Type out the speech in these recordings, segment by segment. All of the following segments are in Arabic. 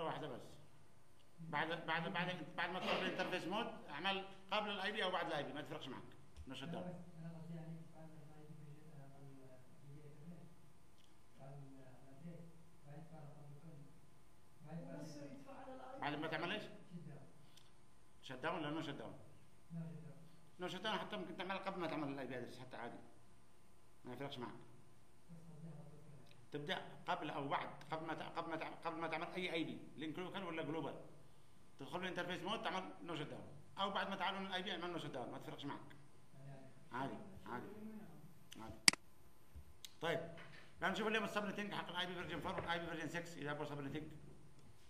واحدة بس. بعد بعد بعد بعد ما تدخل ال interface mode اعمل قبل ال IP أو بعد ال IP ما تفرقش معك. no shutdown يعني بعد ما تعمل إيش؟ shutdown. ولا no shutdown؟ no shutdown. حتى ممكن تعمل قبل ما تعمل ال IP address حتى عادي. ما يفرقش معك بس قصدي على الكل تبدأ قبل أو بعد قبل ما قبل ما قبل ما تعمل أي IP link local ولا global تدخل ال interface mode تعمل no shutdown أو بعد ما تعمل ال IP أعمل no shutdown ما تفرقش معك. عادي عادي عادي. طيب الان نشوف اليوم ال subnetting حق ال IP version 4 وال IP version 6 إذا أبغى subnetting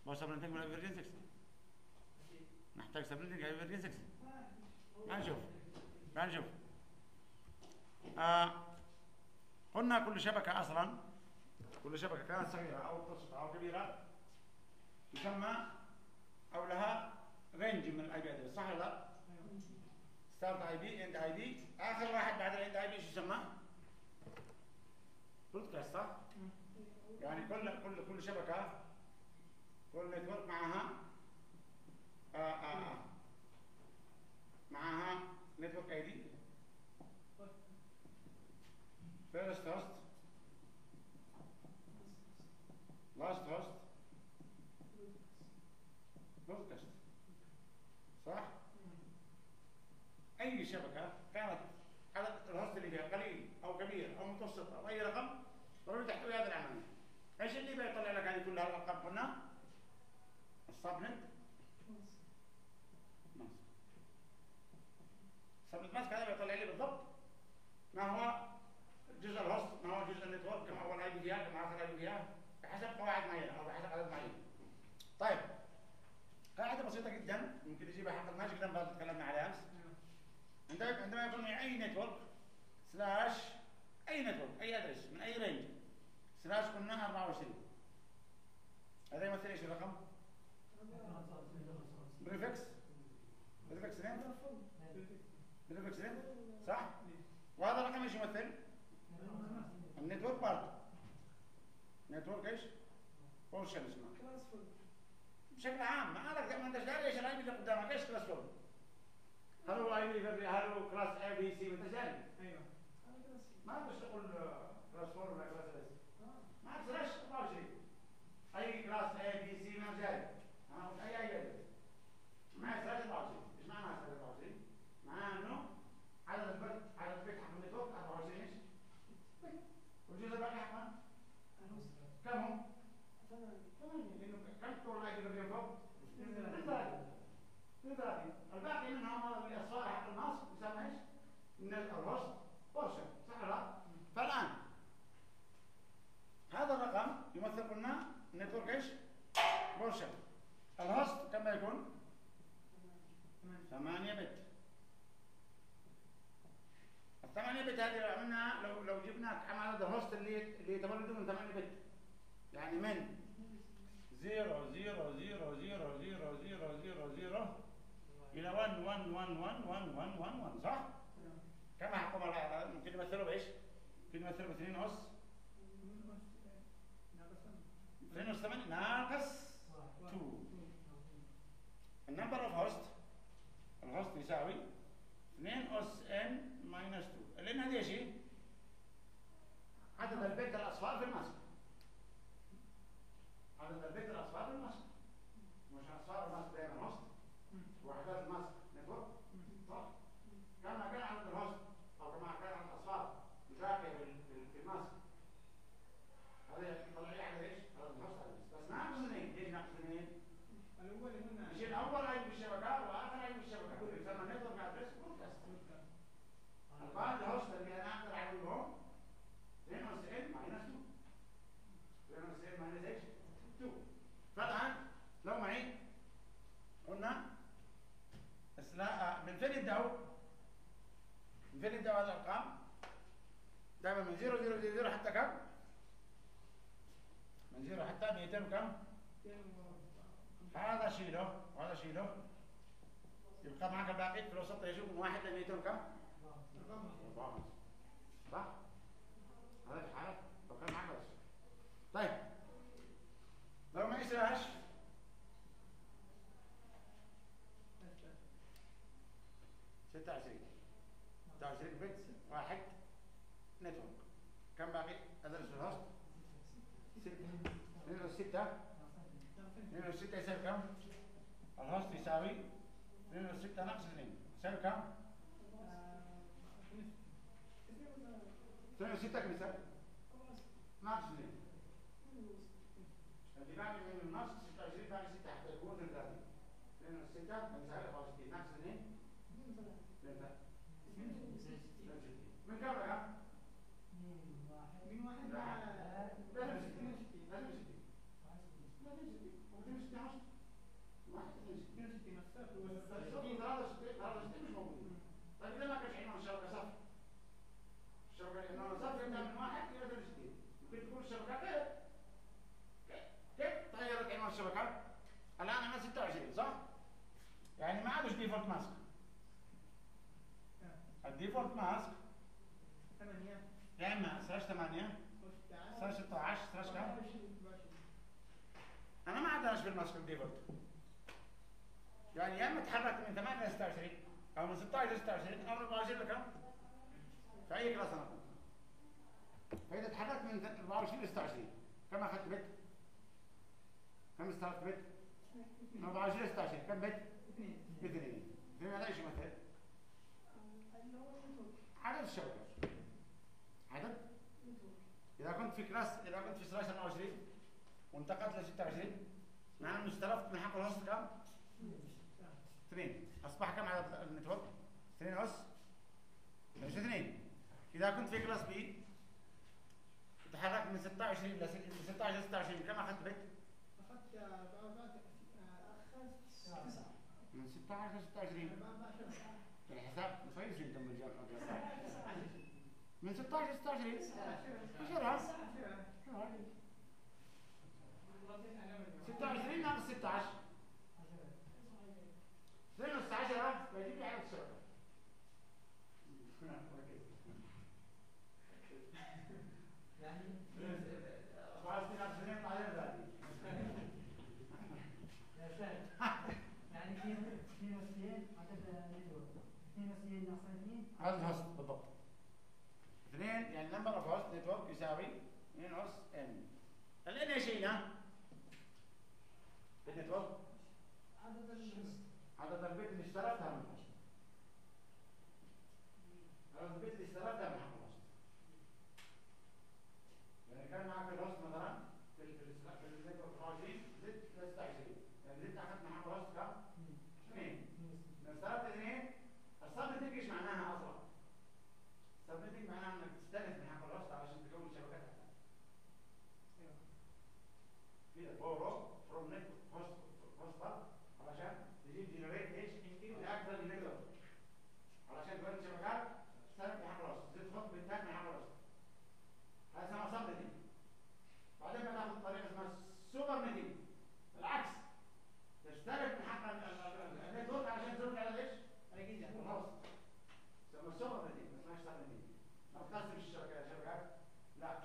أبغى subnetting ولا version 6 نحتاج subnetting IP version 6 ما نشوف ما نشوف. آه قلنا كل شبكة أصلا كل شبكه كانت صغيره أو متوسطه أو كبيرة يسمى أو لها range من ال IP address صح ولا لا؟ start IP end IP آخر واحد بعد ال end IP شو يسمى؟ broadcast صح؟ يعني كل كل كل شبكة كل network معها آه آه آه معها network ID first host last host broadcast صح؟ أي شبكة كانت عدد ال host اللي فيها قليل أو كبير أو متوسط أو أي رقم ضروري تحتوي هذا العملية إيش اللي بيطلع لك هذه كلها الأرقام؟ قلنا ال subnet. mask ال subnet mask هذا بيطلع لي بالضبط. ما هو جزء ال host ما هو جزء ال network كم اول IP فيها كم اخر IP فيها بحسب قواعد معينه أو بحسب عدد معين طيب قاعدة بسيطة جدا ممكن نجيبها حق ال magic number اللي تكلمنا عليها أمس. عندما عندما يكون معي أي network slash أي network أي address من أي range slash قلنا 24 هذا يمثل إيش الرقم؟ prefix prefix name prefix name صح؟ وهذا الرقم إيش يمثل؟ ال network برضه network إيش؟ portion اسمه. بشكل عام ما لك ما انتش داري إيش ال IP اللي قدامك؟ إيش class four؟ هل هو اي بي هل هو كلاس اي بي سي ما انتش داري أيوه. ما تقدر تقول كلاس 4 ولا كلاس اس ما تسلاش 24 اي كلاس اي بي سي ما قلت أي اي ادرس ما يسلاش 24 إيش معنى يسلاش 24 معناه إنه عدد البت عدد البت حق النتورك 24 إيش والجزء الباقي حقه؟ كم هم؟ ثمانية كم الاي بي فيرجن فوق؟ 32 32 الباقي منهم الاصفار حق النص يسمى إيش؟ من ال host portion صح ولا لا؟ فالان هذا الرقم يمثل قلنا network إيش؟ portion ال host كم يكون؟ 8 bit الثمانية bit هذه لو عملنا لو لو جبنا كم عدد ال host اللي اللي يتولدوا من 8 bit يعني من؟ 0 0 0 0 0 0 0 0 إلى 1 1 1 1 1 1 1 1 صح؟ كم حقهم على ممكن يمثلوا بإيش؟ ممكن يمثلوا ب 2 اس 2 اس 8 ناقص 2 ال number of host ال host يساوي 2 اس n minus 2 لأن هذه هي؟ عدد البيت الأصفار في الماسك البيت الاصفار في الماسك مش اصفار ال mask دائما host وحدات ال mask network صح؟ كما كان عدد ال host أو كما كان عدد الاصفار مشابه في ال mask هذا يطلع لي عدد إيش؟ ال host عدد بس ناقص اثنين ليش ناقص اثنين؟ الأول هنا يصير اول IP في الشبكه واخر IP في الشبكه يسمى network address broadcast البعض ال host اللي أنا أقدر اعملهم 2 اس n minus 2 2 اس n minus إيش؟ 2 فالآن لو معي قلنا اسلا من فين يبداوا؟ من فين يبداوا هذه الأرقام؟ دائما من 0 0 0 0 حتى كم؟ من 0 حتى 200 وكم؟ هذا شيله وهذا شيله يبقى معك الباقي في الوسط يجيب من واحد ل 200 وكم؟ أربعة صح؟ هذا في حالة لو معك طيب لو ما يسعش ستة وعشرين ستة وعشرين بيت واحد نترك كم باقي؟ أدرس الهوست اثنين وستة. اثنين وستة يساوي كم؟ الهوست يساوي اثنين وستة ناقص اثنين. يساوي كم؟ اثنين وستة كم يساوي؟ ناقص اثنين. باقي من النص 26 باقي 6 حتى يكون 30 2 6 بنساوي 64 ناقص 2 من كم رقم؟ اثنين واحد من واحد. مع لازم 60 لازم 60 لازم 60 هو 62 ونص واحد 62 62 الصفر الصفر هذا 60 هذا 60 مش موجود طيب اذا ما كانش عنوان الشبكه صفر الشبكه عنوان صفر يبدا من واحد إلى 63 ممكن تكون الشبكه كيف؟ تغيرت طيب، عنوان الشبكة. الآن أنا 26 صح؟ يعني ما عادش ديفولت ماسك الديفولت ماسك 8 يا إما سلاش 8 سلاش 16 سلاش كم؟ أنا ما عدناش بالماسك الديفولت يعني يا إما تحرك من 8 ل 26 أو من 16 ل 26 أو من 24 لكم. في أي كلاس أنا؟ فإذا تحركت من 24 ل 26 كم أخذت بيت؟ 5000 متر. 24 16 كم متر؟ اثنين. اثنين. على إيش متر؟ عدد الشبكات. عدد؟ إذا كنت في كلاس إذا كنت في سلاش وانتقلت ل 26 معناه إنه استلفت من حق الهوست كم؟ اثنين. أصبح كم عدد النتورك؟ اثنين اس مش اثنين. إذا كنت في كلاس بي تحرك من 26 ل 26 26 كم أخذت بيت؟ أخذت بعض تسعة من 16 ل 26 الحساب كويس انت من الجامعة من 16 ل 26 عشرة. 26 ناقص 16 2 ناقص 10 بيجيب لي عدد الشبكة يعني؟ 24 ناقص 2 عدد ال host بالضبط. اثنين يعني number of host network يساوي 2 اس n الان إيش هنا؟ ال network عدد ال host عدد ال bit اللي اشتركتها من ال host عدد ال bit اللي اشتركتها من ال host يعني كان معك الهوست مثلا في النتورك 24 زد 23 يعني أخذت معاك هوست كم؟ 2 نسترد 2 سب نتنج معناها أصلا. سب نتنج معناها إنك تستنف من حق خلصت علشان تكون شبكات أيوه كده بورو فروم نت هوست علشان تجيب جنريت اتش ان تي وأكثر نتورك علشان تكون شبكات تزيد هخلص زيت من حق هخلص هذا اسمها سب نتنج بعدين بتاخد طريقة اسمها سوبر نتنج العكس تشترك من حق النتورك علشان تزود على إيش؟ الهوست تسمى سوبر نتنج ما اسمهاش سب نتنج ما بتقسم الشبكات شبكات لا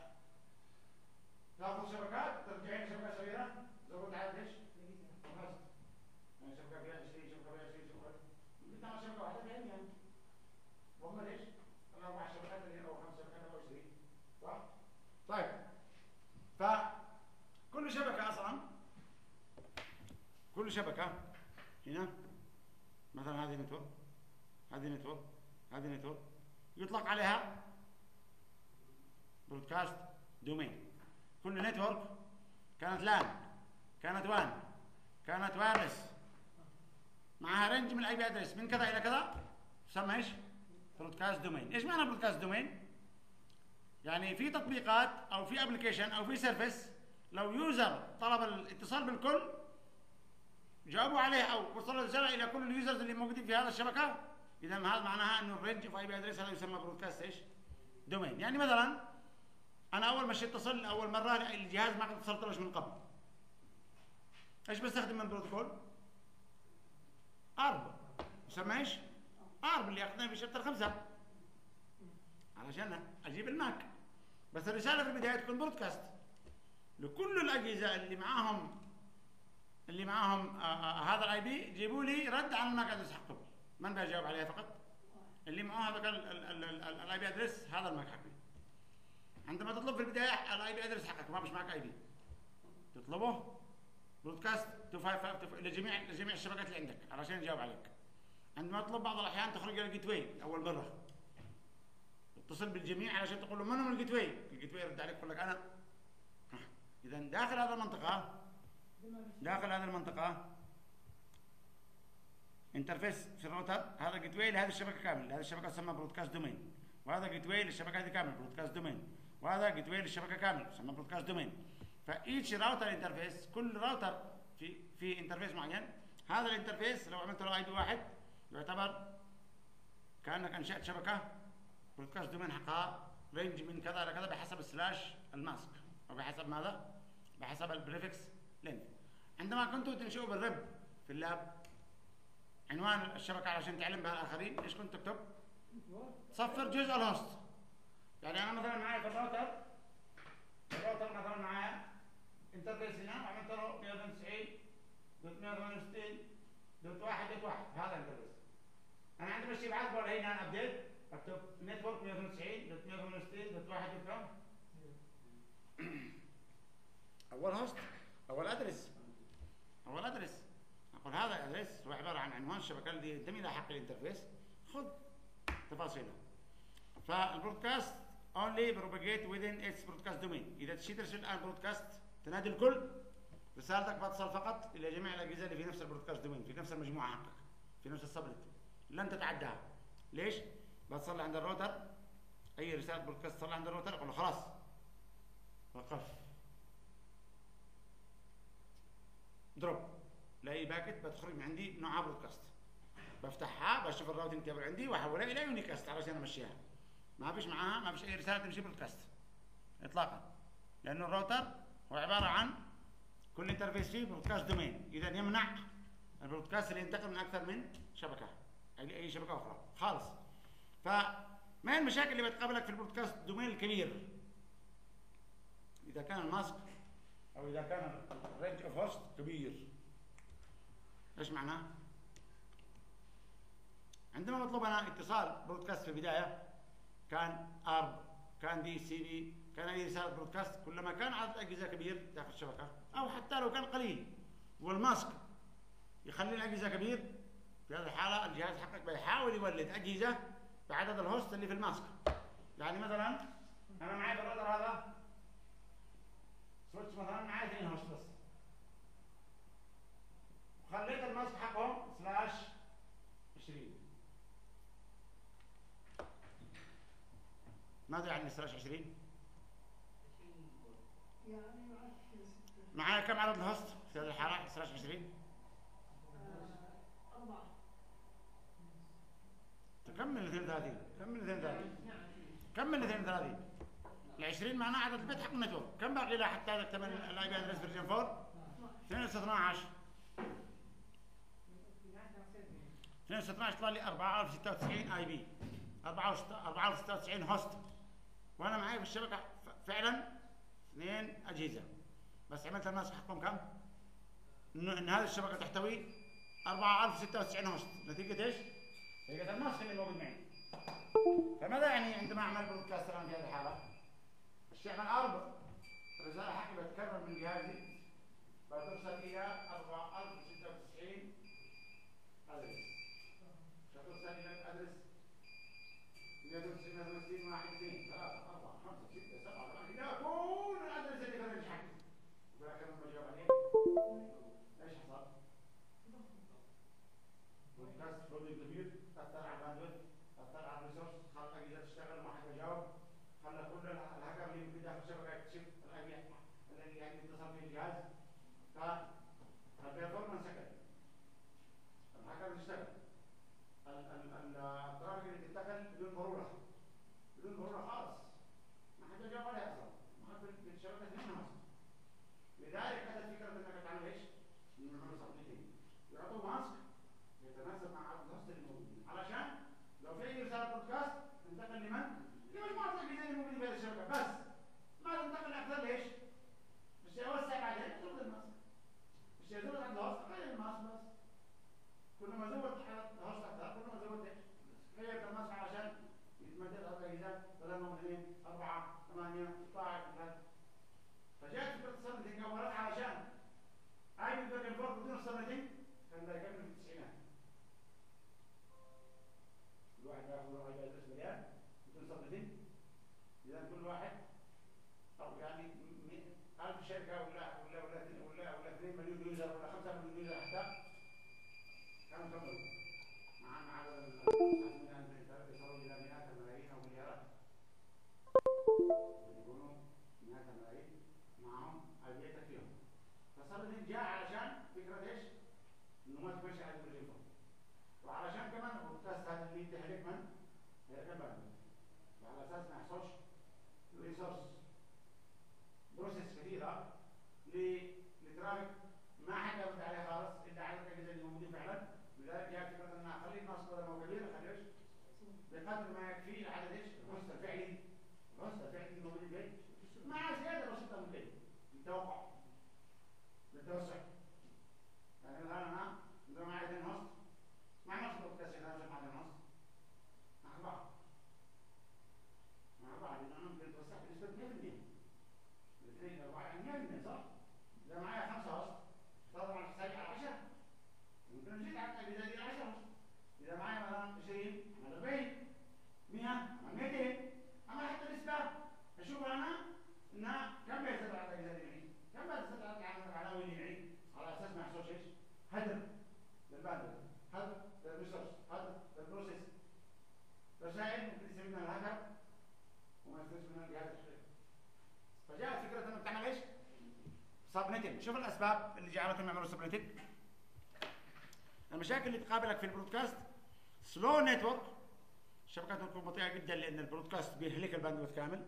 تاخذ شبكات ترجعين شبكه صغيره زود عدد إيش؟ الهوست يعني شبكه فيها 20 شبكه فيها 20 شبكه ممكن تعمل شبكه واحدة فيها 100 وهم ليش؟ الاربع شبكات اللي هنا أو خمس شبكات أو 20 صح؟ طيب فكل شبكه أصلا كل شبكه هنا مثلا هذه network هذه network هذه network يطلق عليها broadcast domain كل network كانت لأن كانت وان كانت wireless معها range من ال IP address من كذا إلى كذا. تسمى إيش؟ broadcast domain إيش معنى broadcast domain؟ يعني في تطبيقات أو في application أو في service لو user طلب الاتصال بالكل جاوبوا عليه أو وصلوا رساله إلى كل ال users اللي موجودين في هذا الشبكة إذا هذا معناها إنه ال range of IP address هذا يسمى broadcast إيش؟ domain يعني مثلا أنا أول ما اتصل أول مرة الجهاز ما قد اتصلت من قبل. إيش بستخدم من بروتوكول؟ ARP يسمى إيش؟ ARP اللي أخذناه في chapter خمسة. علشان أجيب ال MAC. بس الرسالة في البداية تكون broadcast لكل الأجهزة اللي معاهم اللي معاهم آه آه هذا ال IP جيبوا لي رد على ال MAC address حقكم. من بيجاوب عليها فقط؟ اللي معاه هذا ال IP address هذا ال MAC حقي. عندما تطلب في البداية ال IP address حقك ما مش معك IP تطلبه broadcast لجميع لجميع الشبكات اللي عندك علشان يجاوب عليك. عندما تطلب بعض الأحيان تخرج إلى ال gateway أول مرة. تتصل بالجميع علشان تقول له من هو ال gateway ال gateway يرد عليك يقول لك أنا. اذا داخل هذه المنطقة داخل هذه المنطقة interface في الراوتر هذا gateway لهذه الشبكة كامل هذه الشبكة تسمى broadcast domain وهذا gateway للشبكة هذه كامل broadcast domain وهذا gateway للشبكة كامل تسمى broadcast domain ف each router interface كل راوتر في في interface معين. هذا ال interface لو عملت له IP واحد يعتبر كأنك أنشأت شبكة broadcast domain حقها range من كذا إلى كذا بحسب ال slash ال mask. أو بحسب ماذا؟ بحسب ال prefix لينث عندما كنتوا تنشئوا بال RIP في ال lab عنوان الشبكة علشان تعلم بها الآخرين. إيش كنت تكتب؟ صفر جزء ال host. يعني أنا مثلا معي في ال router. ال router مثلا معايا interface هنا. وعملت له 192 dot 168 dot 1 dot 1 هذا interface أنا عندي بشي بعد بقول هنا ابديت أكتب network 192 dot 168 dot 1 dot كم؟ أول host. أول address. أول address. أقول هذا address هو عبارة عن عنوان الشبكة الذي ينتمي إلى حق ال interface. خذ تفاصيله. فال broadcast only propagate within its broadcast domain. إذا تشي ترسل الآن broadcast تنادي الكل. رسالتك بتصل فقط إلى جميع الأجهزة اللي في نفس ال broadcast domain في نفس المجموعة حقك في نفس ال subnet لن تتعداها. ليش؟ بتصل عند الروتر. أي رسالة broadcast تصل عند الروتر أقول له خلاص. وقف. drop لأي packet بتخرج من عندي نوعها broadcast بفتحها بشوف ال routing table عندي وأحولها إلى unicast علشان أمشيها. ما فيش معاها ما فيش أي رسالة تمشي broadcast اطلاقا. لأنه الراوتر هو عبارة عن كل interface فيه broadcast domain إذا يمنع ال broadcast اللي ينتقل من أكثر من شبكة اي أي شبكة أخرى. خالص. فما هي المشاكل اللي بتقابلك في ال broadcast domain الكبير؟ إذا كان ال mask أو إذا كان ال range of host كبير. إيش معناه؟ عندما بطلب أنا اتصال broadcast في البداية كان ARP كان DHCP كان أي رسالة broadcast كلما كان عدد الأجهزة كبير داخل الشبكة أو حتى لو كان قليل. وال mask يخلي الأجهزة كبير. في هذه الحالة الجهاز حقك بيحاول يولد أجهزة بعدد ال host اللي في ال mask. يعني مثلا أنا معي في الراوتر هذا. switch مثلا معي اثنين host بس. وخليت ال mask حقهم؟ slash 20 ماذا يعني slash 20 يعني معايا كم عدد ال host في هذه الحالة؟ slash 20 أربعة تكمل 32 كمل 32 كمل 32 ال 20 معناه عدد ال bit حق ال network كم باقي له حتى يكتمل ال IP address version 4 2 12 2 12 طلع لي 4096 IP. 4096 host. وأنا معي في الشبكة فعلا اثنين أجهزة. بس عملت ال mask حقهم كم؟ إن هذه الشبكة تحتوي 4096 host. نتيجة إيش؟ نتيجة ال mask اللي موجود معي. فماذا يعني عندما أعمل broadcast الان في هذه الحالة؟ الشعب الاربع الرساله حقي بتكرر من جهازي. بترسل إلى 4096 address سترسل إلى ال address 190 150 1 2 3 4 5 6 7 8 إلى كل ال address اللي كان يجحد ولكن لما جاوب عليه إيش حصل؟ broadcast loading كبير اثر على ال bandwidth اثر على ال resource خلى الاجهزه تشتغل ما حد يجاوب خلى كل الهاكر اللي يمكن داخل الشبكه يكتشف الاجهزه الذي يعني اتصل به الجهاز فال performance سكت الهاكر اشتغل ال- ال- ال- ال traffic اللي تنتقل بدون مرونه بدون مرونه خالص. ما حد يجاوب عليها أصلا ما حد في الشبكه اثنين أصلا لذلك اتت فكره انك تعمل إيش؟ انه نعمل subnetting يعطوا mask يتناسب مع ال host اللي موجودين علشان لو في رسالة broadcast تنتقل لمن؟ لمجموعه الاجهزه اللي موجودين في هذه الشبكة. بس ما تنتقل أكثر ليش؟ مش اوسع بعدين زود ال mask. مش يزود عند الهوست الماسك بس. كل ما عدد الهوست أكثر كل ما زود إيش؟ غير الماسك اولا علشان اي باك اند فورث بدون السبنتنج كان ده يكمل في التسعينات الواحد ياخذ يروح يبيع درس مليان بدون سبنتنج اذا كل واحد أو يعني م- م- ألف شركة ولا ولا ولا ولا ولا 2 مليون يوزر ولا 5 مليون يوزر حتى كانوا كملوا مع مع يصلوا إلى مئات الملايين أو مليارات يقولون مئات الملايين معهم ألفية تكفيهم فصار جاء علشان فكرة إيش؟ إنه ما تمشي على التليفون وعلشان كمان البودكاست هذا اللي تهلك من؟ هلك البلد وعلى أساس ما يحصلش ريسورس بروسيس كثيرة. ل- لترافيك ما حد يرد عليها خالص. إلا على الأجهزة اللي موجودين فعلا. لذلك جاء فكرة أن أخلي الناس بدل كبير أخلي إيش؟ بقدر ما يكفي العدد إيش؟ الرصد الفعلي الرصد الفعلي اللي موجود في البيت. مع زيادة بسيطة من البيت للتوقع للتوسع يعني أنا عندما معي اثنين هوست ما نفس بودكاست إذا أنا مع اثنين هوست. مع بعض مع بعض إذا أنا ممكن أتوسع بنسبة 100% الاثنين أربعة يعني 100% صح؟ إذا معايا خمسة هوست طبعا حسابي على 10 ممكن أزيد على الأجهزة دي 10 هوست. إذا معايا مثلا 20 على 40 100 على 200 أما حتى الإثبات أشوف أنا كم بيستدعى على دي معي؟ كم بيستدعى على العناوين اللي معي؟ على أساس ما يحصلش إيش؟ هدر. لل bandwidth هدر. لل resource. هدر. لل process. رسائل. ممكن يستفيد منها الهاكر. وما يستفيد منها الجهاز الشخصي فجاءت فكرة انك تعمل إيش؟ subnetting شوف الأسباب اللي جعلتهم يعملوا subnetting المشاكل اللي تقابلك في ال broadcast. slow network الشبكات تكون بطيئة جدا لأن ال broadcast بيهلك ال bandwidth كامل.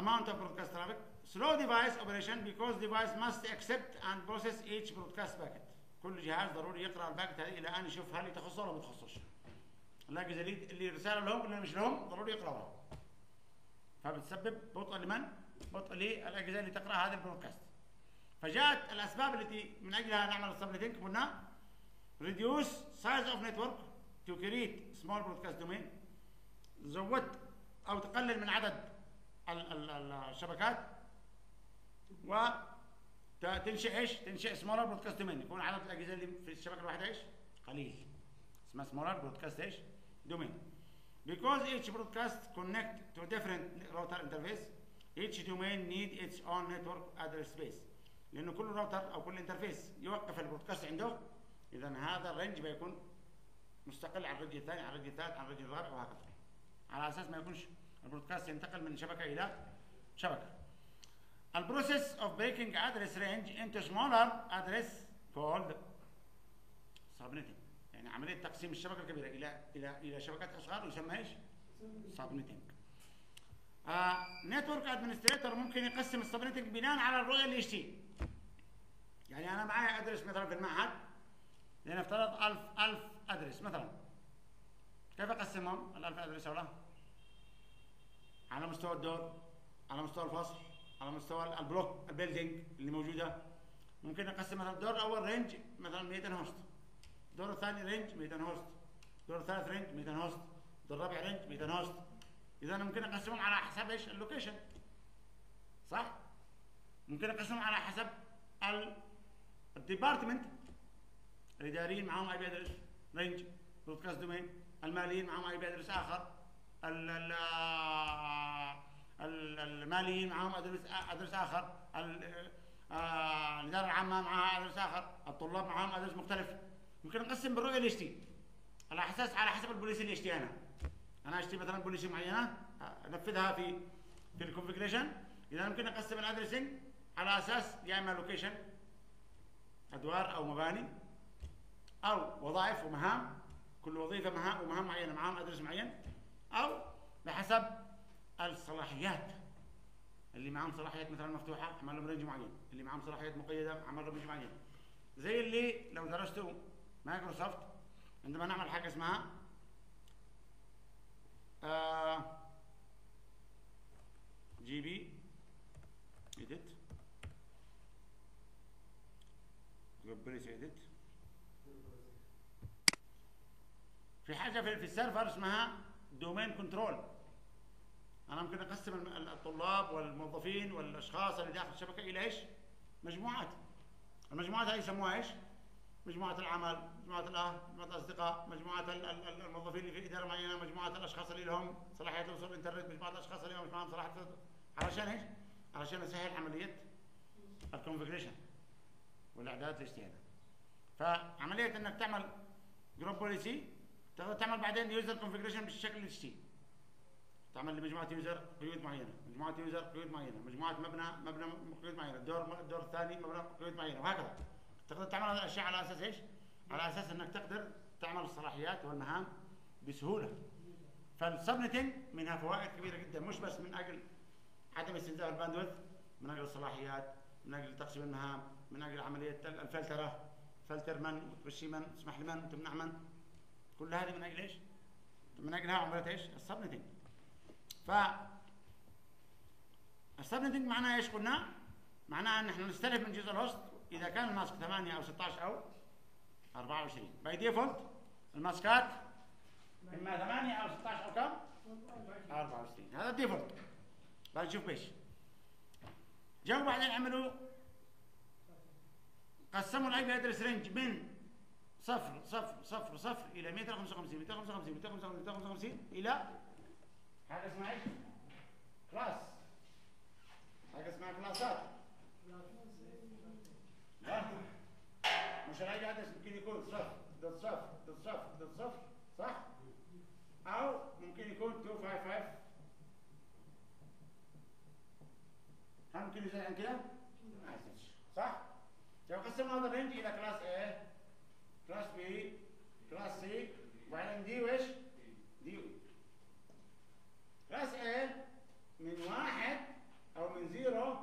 Amount of broadcast traffic. Slow device operation because device must accept and process each broadcast packet. كل جهاز ضروري يقرأ ال packet هذه إلى أن يشوف هل تخصه ولا ما تخصش الاجهزه اللي اللي رسالة لهم ولا مش لهم ضروري يقرأوها. فبتسبب بطء لمن؟ بطء للأجهزة اللي تقرأ هذا ال broadcast. فجاءت الأسباب التي من أجلها نعمل ال subnetting قلنا reduce size of network to create small broadcast domain. زودت أو تقلل من عدد ال- ال- ال- الشبكات وتنشئ إيش؟ تنشئ smaller broadcast domain يكون عدد الأجهزة اللي في الشبكة الواحدة إيش؟ قليل اسمها smaller broadcast إيش؟ domain because each broadcast connect to different router interface each domain need its own network address space لأنه كل راوتر أو كل interface يوقف ال broadcast عنده اذا هذا ال range بيكون مستقل عن ال range الثاني عن ال range الثالث عن ال range الرابع وهكذا على أساس ما يكونش ال broadcast ينتقل من شبكة إلى شبكة. ال process of breaking address range into smaller address called subnetting. يعني عملية تقسيم الشبكة الكبيرة إلى إلى إلى شبكات أصغر يسمى إيش؟ subnetting. network administrator ممكن يقسم ال subnetting بناء على الرؤية اللي يشتي يعني أنا معي address مثلا في المعهد. لنفترض 1000 1000 address مثلا. كيف أقسمهم؟ ال 1000 address هؤلاء؟ على مستوى الدور على مستوى الفصل على مستوى ال block ال building اللي موجودة. ممكن نقسم مثلا الدور الأول range مثلا 200 host الدور الثاني range 200 host الدور الثالث range 200 host الدور الرابع range 200 host. إذا ممكن اقسمهم على حسب إيش؟ ال location. صح؟ ممكن اقسمهم على حسب ال- ال department. الإداريين معاهم IP address range. broadcast domain الماليين معاهم IP address آخر؟ الماليين معاهم address address آخر. آه، الإدارة العامة معها address آخر. الطلاب معاهم address مختلف. ممكن نقسم بالرؤية اللي يشتي. على أساس على حسب ال policy اللي يشتي أنا. أنا اشتي مثلا policy معينة أنفذها في في ال configuration إذا ممكن اقسم ال addressing على أساس يا إما location أدوار أو مباني أو وظائف ومهام. كل وظيفة مهام ومهام معينة. معاهم address معين. أو بحسب الصلاحيات. اللي معاهم صلاحيات مثلا مفتوحة عمل لهم range معين. اللي معاهم صلاحيات مقيدة عمل لهم range معين. زي اللي لو درستوا مايكروسوفت عندما نعمل حاجة اسمها آه gpedit policy edit في حاجة في ال server اسمها domain control أنا ممكن أقسم الطلاب والموظفين والأشخاص اللي داخل الشبكة إلى إيش؟ مجموعات. المجموعات هذه يسموها إيش؟ مجموعة العمل مجموعة الأهل مجموعة الأصدقاء مجموعة ال- ال- ال- الموظفين اللي في إدارة معينة مجموعة الأشخاص اللي لهم صلاحية الوصول للانترنت مجموعة الأشخاص اللي لهم صلاحية علشان إيش؟ علشان أسهل عملية ال configuration والإعدادات هذي فعملية إنك تعمل group policy تعمل بعدين user configuration بالشكل تشتيه. تعمل لمجموعة user قيود معينة. مجموعة user قيود معينة. مجموعة مبنى مبنى قيود معينة. الدور الدور الثاني مبنى قيود معينة. وهكذا. تقدر تعمل هذه الأشياء على أساس إيش؟ على أساس إنك تقدر تعمل الصلاحيات والمهام بسهولة. ف ال subnetting منها فوائد كبيرة جدا. مش بس من أجل عدم استنزاف ال bandwidth من أجل الصلاحيات من أجل تقسيم المهام من أجل عملية الفلترة. فلتر من تمشي من تسمح لمن تمنع من. كل هذه من أجل إيش؟ من أجل عمليه إيش؟ ال subnetting ف ال subnetting معناها إيش قلنا؟ معناها أن إحنا نستلف من جزء ال host إذا كان ال mask 8 أو 16 أو 24 by default الماسكات إما 8 أو 16 أو كم؟ 24 هذا ال default بعد نشوف إيش جو بعدين عملوا قسموا ال IP address range من صفر صفر صفر صفر إلى 255 255 255 255 إلى حاجة اسمها إيش؟ class حاجة اسمها كلاسات لا مش IP address ممكن يكون صفر dot صفر dot صفر dot صفر صح؟ أو ممكن يكون 255 هل ممكن يزيد عن كده؟ ما يزيدش صح؟ لو قسمنا هذا ال range إلى class A class B class C وبعدين D وإيش؟ D و class A من واحد أو من زيرو.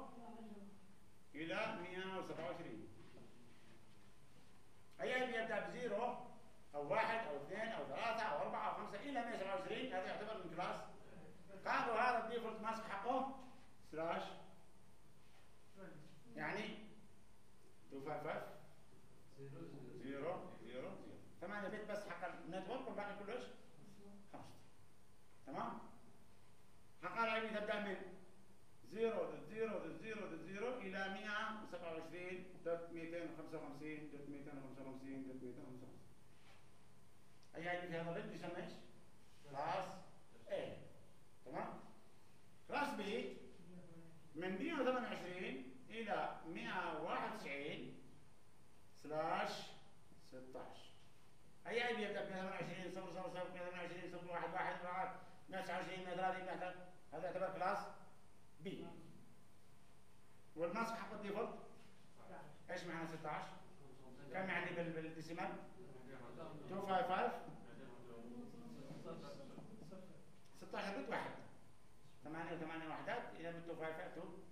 إلى 127 أي اللي يبدأ بزيرو أو واحد أو اثنين أو ثلاثة أو أربعة أو خمسة إلى 127 هذا يعتبر من class. قالوا هذا ال default mask حقه. slash. يعني؟ 255 زيرو زيرو زيرو ثمانية bit بس ال network والباقي كله إيش؟ خمسة تمام؟ حق IP تبدا من 0 dot 0 dot 0 dot 0 إلى 127 dot 255 dot 255 dot 255 IP في هذا ال range يسمى إيش؟ class A تمام؟ class B من 128 إلى 191 slash 16 أي IP يبدأ ب 128 صفر صفر صفر 128 صفر واحد واحد واحد 129 130 130 هذا يعتبر class B وال mask حق ال default؟ إيش معنى 16 كم يعني بال- بال decimal؟ 255 16 bit واحد. 8 8 وحدات إلى 255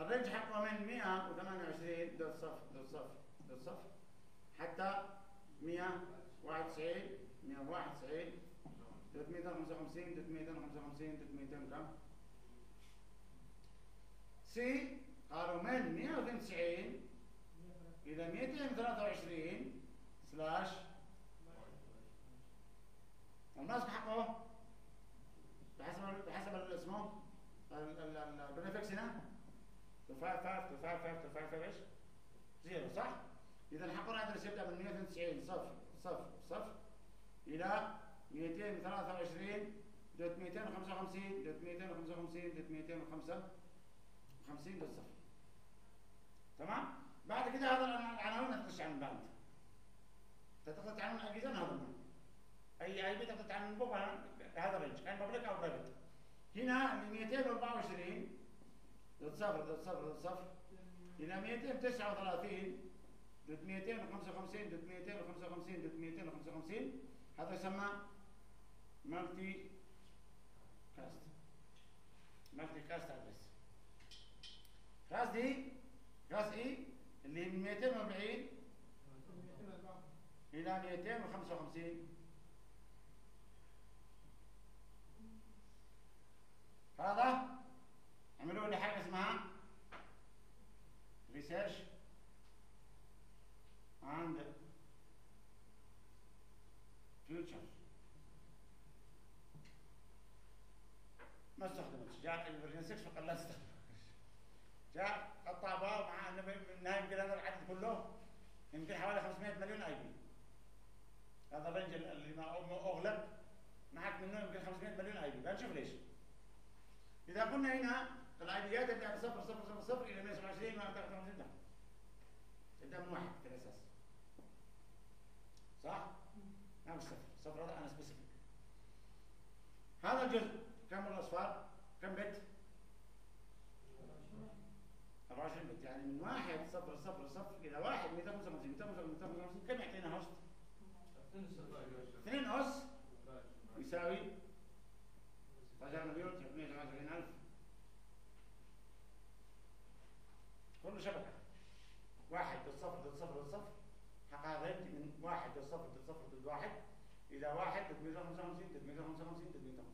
ال range حقه من 128 dot صفر dot صفر dot صفر حتى 191 191 dot 255 dot 255 dot 200 كم؟ C قالوا من 192 إلى 223 slash ال mask حقه بحسب بحسب اسمه ال prefix هنا. 255 255 255 إيش؟ زيرو صح؟ إذا حقنا address يبدأ من 192 صفر صفر صفر إلى 223 dot 255 dot 255 dot 255 dot صفر تمام؟ بعد كده هذا العناوين هتخش عن بعض تقدر تعمل أجهزة هذا أي IP تقدر تعمل به هذا ال range كان public أو private هنا من 224 dot صفر dot صفر dot صفر إلى 239 dot 255 dot 255 dot 255 هذا يسمى multicast multicast address class D class E اللي من 240 إلى 255 هذا عملوا لي حاجة اسمها research and future ما استخدمتش جاء 6 فقال لا استخدم جاء قطع باب مع إنه يمكن هذا العدد كله. يمكن حوالي 500 مليون اي بي هذا الرنج اللي ما أغلق. معك منه يمكن 500 مليون اي بي بنشوف ليش. إذا قلنا هنا تبدا من صفر صفر صفر صفر إلى 127 ما تاخذ 50 تبدا من واحد في الاساس صح؟ ما مش صفر هذا unspecific هذا الجزء كم الأصفار؟ كم bit؟ 24 bit يعني من واحد صفر صفر صفر إلى واحد 255 255 كم يعطينا host؟ 2 أس يساوي؟ 16 مليون 378 ألف كل شبكة. واحد dot صفر dot صفر dot صفر. حقها range من واحد dot صفر dot صفر dot واحد. إلى واحد dot 155 dot 155 dot 155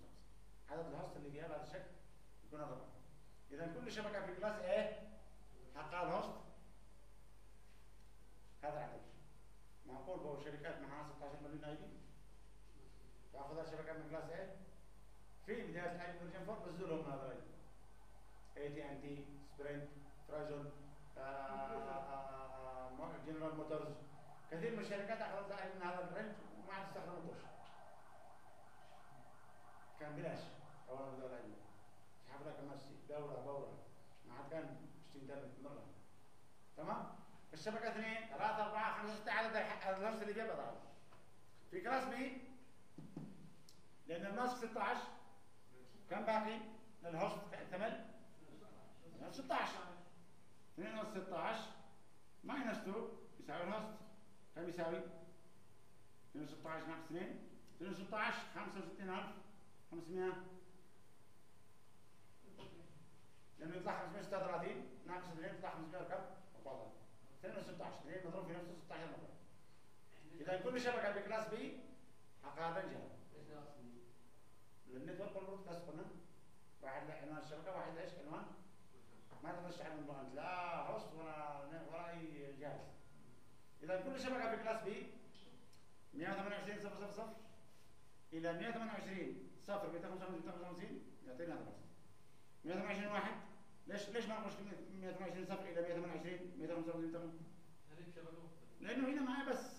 عدد ال host اللي فيها بهذا الشكل. يكون الرقم. إذا كل شبكة في class A حقها ال host هذا العدد معقول به شركات معها 16 مليون IP؟ تاخذها شبكة من class A. في بداية ال IP version 4 بس لهم هذا ال A اي تي ان تي سبرنت فرايزون جنرال موتورز. كثير من الشركات أخذت من هذا الرينج وما عاد استخدمتوش كان بلاش اول ما العلم سحب لك ماشي دورة دورة. ما عاد كان مش إنترنت مرة. تمام؟ الشبكة اثنين ثلاثة أربعة خمسة ستة عدد اللي جابها ضعف في كلاس بي لأن ال mask 16 كم باقي؟ لل host احتمل 16 2 أس 16 minus 2 يساوي ال host كم يساوي؟ 2 16 ناقص 2 2 16 65500 لأنه يطلع 536 ناقص 2 يطلع 500 كم؟ 4 2 16 2 مضروب في نفسه 16 مرة. إذا كل شبكة ب class B حقها range ها ال network وال broadcast قلنا واحد له عنوان الشبكة واحد إيش عنوان. ما تقدر تشتغل من انت لا host ولا ولا أي جهاز إذا كل شبكة ب class B 128 صفر صفر صفر إلى 128 صفر 255 255 يعطينا هذا الرقم. 128 واحد ليش ليش ما نخش 128 صفر إلى 128 255 255 لأنه هنا معي بس.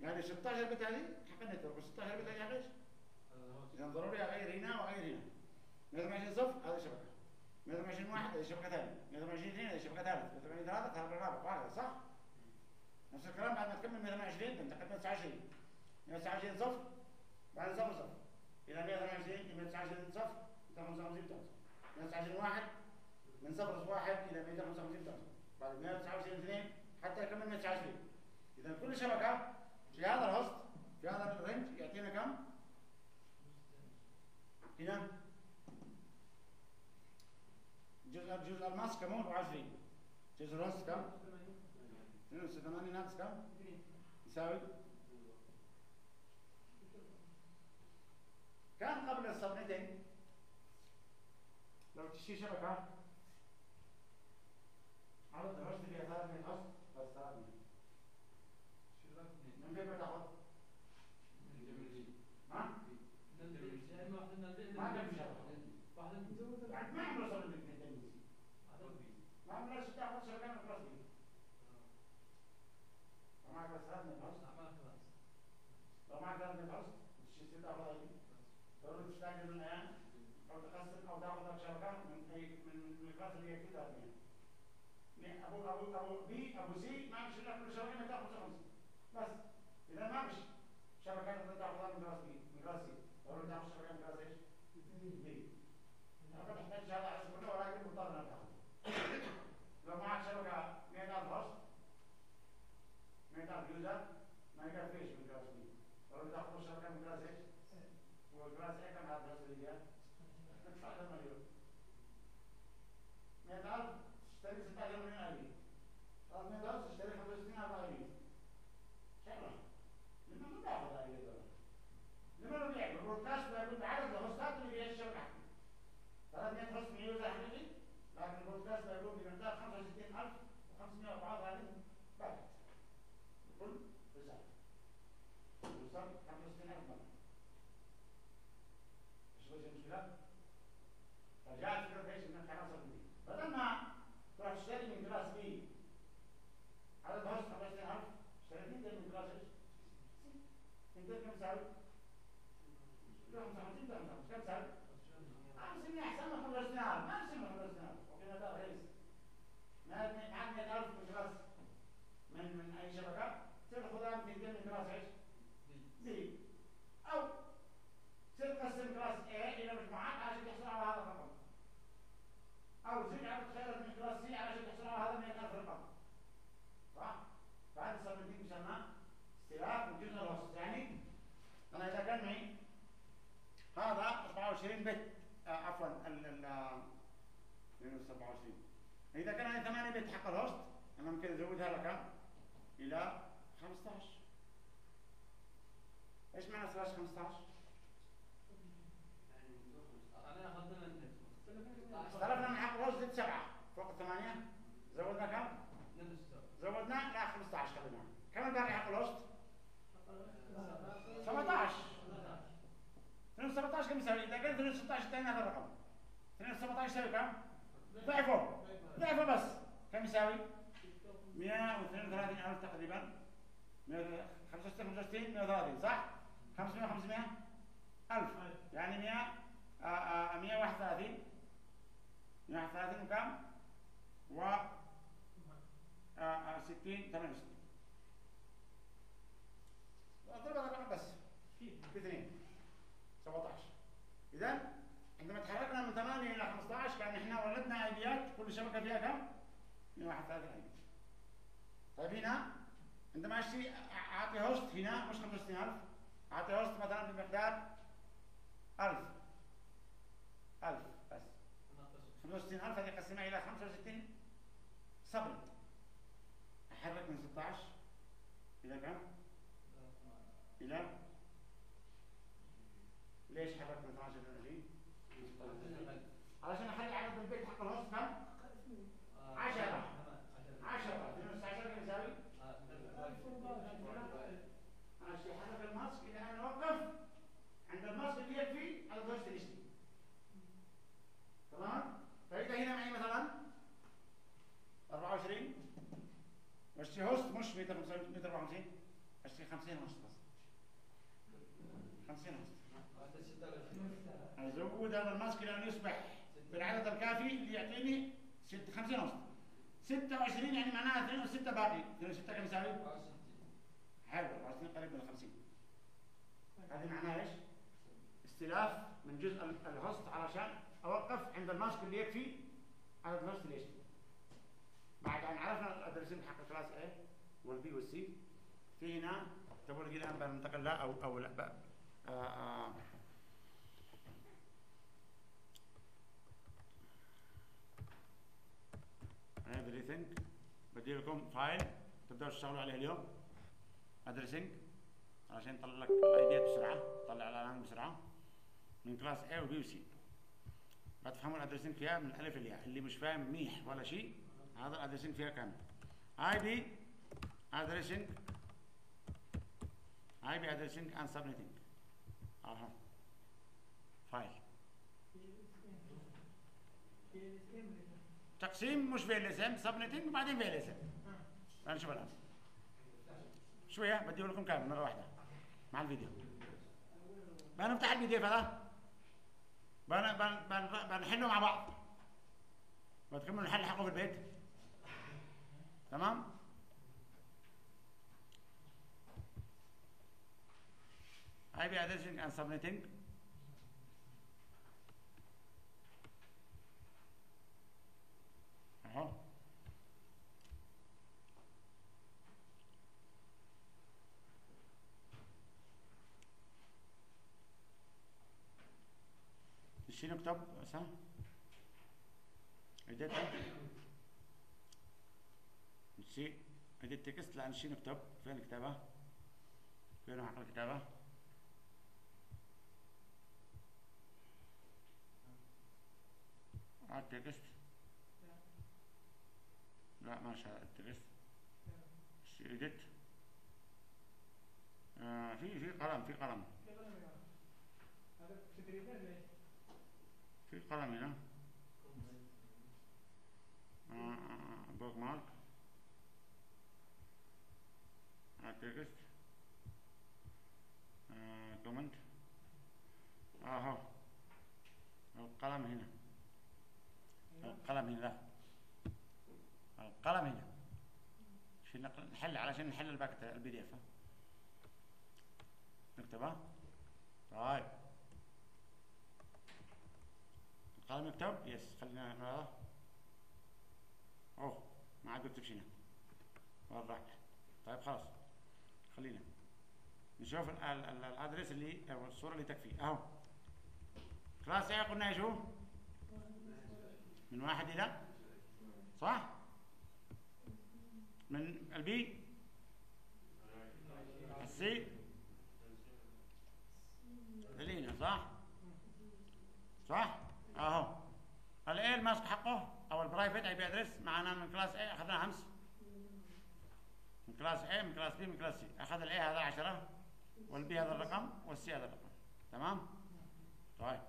يعني 16 بت هذه حق النتورك و 16 بت هذه حق إيش؟ إذا ضروري اغير هنا واغير هنا. 128 صفر هذه شبكة. 128 واحد هذه شبكه ثانية 128 اثنين هذه شبكه ثالثه 128 ثلاثة هذا الرابع وهكذا صح؟ نفس الكلام بعد ما تكمل 128 تنتقل 129 129 صفر بعد صفر صفر إلى 128 129 صفر 255 تنصف 129 واحد؟ من صفر واحد إلى 255 تنصف بعد 129 اثنين؟ حتى يكمل 129 إذا كل شبكة في هذا ال host في هذا ال range يعطينا كم؟ هنا؟ جزء جزء ال mask كم 24 جزء ال host كم؟ 82 ناقص كم؟ يساوي كان قبل الصبنتين لو تشتري شبكة عدد الهوست فيها ثلاث من هوست بس من كيف بتاخذ؟ ها؟ ما عندك شبكة بعد ما عمره صار ما تاخذ شبكة من خلاص دي لو معك بس ثلاث من هوست لو معك ثلاث من هوست تشتري تاخذ هذه لو تشتاق من الآن أو تقسم أو تاخذ شبكة من أي من من الكلاس اللي هي كده يعني أبو أبو أبو بي أبو سي ما مش إلا كل شبكة تاخذ خمسة بس إذا ما مش شبكات اللي تاخذها من كلاس بي من كلاس سي لو تاخذ شبكة من كلاس؟ بي أنا تحتاج هذا على كله ولكن مضطر إنك تاخذ لو معك شبكة 100000 هوست 100000 يوزر ما يكفيش من كلاس بي لو تاخذ شبكة من كلاس إيش؟ والكلاس إيه كم هذا الكلاس اللي فيها؟ 16 مليون 100000 تشتري 16 مليون ألف خلاص 100000 تشتري 65 أربعة شغلة لما ما تاخذ هذه الدولار لما لو بيعمل البرودكاست بيكون بعدد الهوستات اللي فيها الشبكة حقيقي 300 هوست من يوزر حقيقي لكن البرودكاست بيكون بمقدار 65500 أبعاد هذه بعد كل رسالة يوصل 65000 مرة مش وجه المشكلة؟ فجاءت فكره إيش؟ إنك خلاص بدل ما تروح تشتري من class B عدد host 25000 اشتريت انت من class إيش؟ انت كم؟ 55 كم تساوي؟ 500 احسن من 25000 ما احسن من 25000 وكذا ده رئيس ما معك 100000 من كلاس من من اي شبكه تصير خذها 200 من كلاس إيش؟ بي أو تقسم كلاس A إلى مجموعات عشان تحصل على هذا الرقم أو تجعل تخيرت من كلاس C علشان تحصل على هذا 100000 رقم صح؟ فهذا السبنتين يسمى استلاف وجزء الوسط يعني أنا اذا كان معي هذا 24 بت عفوا ال ال آه، 27 إذا كان هذه 8 bit حق ال host أنا ممكن أزودها لكم إلى 15 إيش معنى slash 15 أنا اخذت من استلفنا من حق ال host زد 7 فوق الثمانية. زودنا كم؟ زودنا لا 15 خلينا. كم الباقي حق ال host؟ 17 2 17 كم يساوي اذا قلت 2 16 تاني هذا الرقم 2 17 يساوي كم ضعفه ضعفه بس كم يساوي 132 ألف تقريبا 65 65 130 صح 500 500 ألف يعني 100 آه، آه، 131 131 وكم و آه، آه، 60 68 اضرب هذا الرقم بس في اثنين 17 إذا عندما تحركنا من 8 إلى 15 كان إحنا ولدنا ايديات كل شبكة فيها كم؟ 131 ID طيب هنا عندما أشتري أعطي host هنا مش 65000 أعطي host مثلا بمقدار 1000 1000 بس. 65000 هذه أقسمها إلى 65 صبر. أحرك من 16 إلى كم؟ إلى ليش من 12 إلى 20 علشان أخلي عدد ال bit حق ال host كم؟ عشرة. 10 19 كم يساوي؟ أنا اشتري حرك ال mask إلى أن اوقف عند ال mask اللي يكفي اللي يشتري تمام؟ فاذا هنا معي مثلا 24 واشتري host مش 154 أشتري 50 host بس 50 host ازود هذا ال mask إلى ان يصبح بالعدد الكافي اللي يعطيني ست- 50 host 26 يعني معناها 2 و6 باقي 2 و6 كم يساوي؟ حلو 24 قريب من 50 هذه معناها إيش؟ استلاف من جزء ال- الهوست علشان أوقف عند الماسك اللي يكفي عدد الهوست اللي يشتري بعد أن عرفنا الادرسين حق كلاس A والبي والسي في هنا تقول الان بننتقل لا أو أو لا ب- آه آه everything بدي لكم فايل تبداوا تشتغلوا عليه اليوم ادرسنج عشان يطلع لك الايديات بسرعة طلع الاعلان بسرعة من كلاس A وبي وسي بتفهموا الادرسنج فيها من الألف للياء اللي مش فاهم ميح ولا شيء هذا الادرسنج فيها كامل. اي بي ادرسنج اي بي ادرسنج اند سبنيتنج أها فايل تقسيم مش في الاسم سبنيتنج وبعدين في الاسم هنشوف الآن. شوية بدي لكم كامل مرة واحدة. مع الفيديو. بنفتح ال PDF بن بن بن بنحله مع بعض. بتكملوا الحل حقه في البيت. تمام؟ IP addressing and subnetting اهو بس ها اديت نسي اديت تكست لأن شي نكتب فين الكتابة فين حق الكتابة عاد تكست لا ما شاء التكست شي اديت آه في في قلم في قلم. في قلم هنا. بوك مارك. تكست. كومنت. اهو القلم هنا. القلم هنا. القلم هنا. عشان نحل علشان نحل الباكت ال PDF. نكتبها طيب. القلم يكتب؟ yes خلينا هذا أوه ما عاد بكتب هنا وضح طيب خلاص. خلينا. نشوف ال- ال- ال- ال address اللي أو الصورة اللي تكفي. أهو. class A قلنا هو من واحد إلى؟ صح؟ من البي السي الينا صح؟ صح؟ أهو. ال A ال mask حقه أو ال private IP address معنا من class A اخذنا أمس. من class A من class B من class C. أخذ ال A هذا عشرة وال B هذا الرقم وال C هذا الرقم. تمام؟ طيب.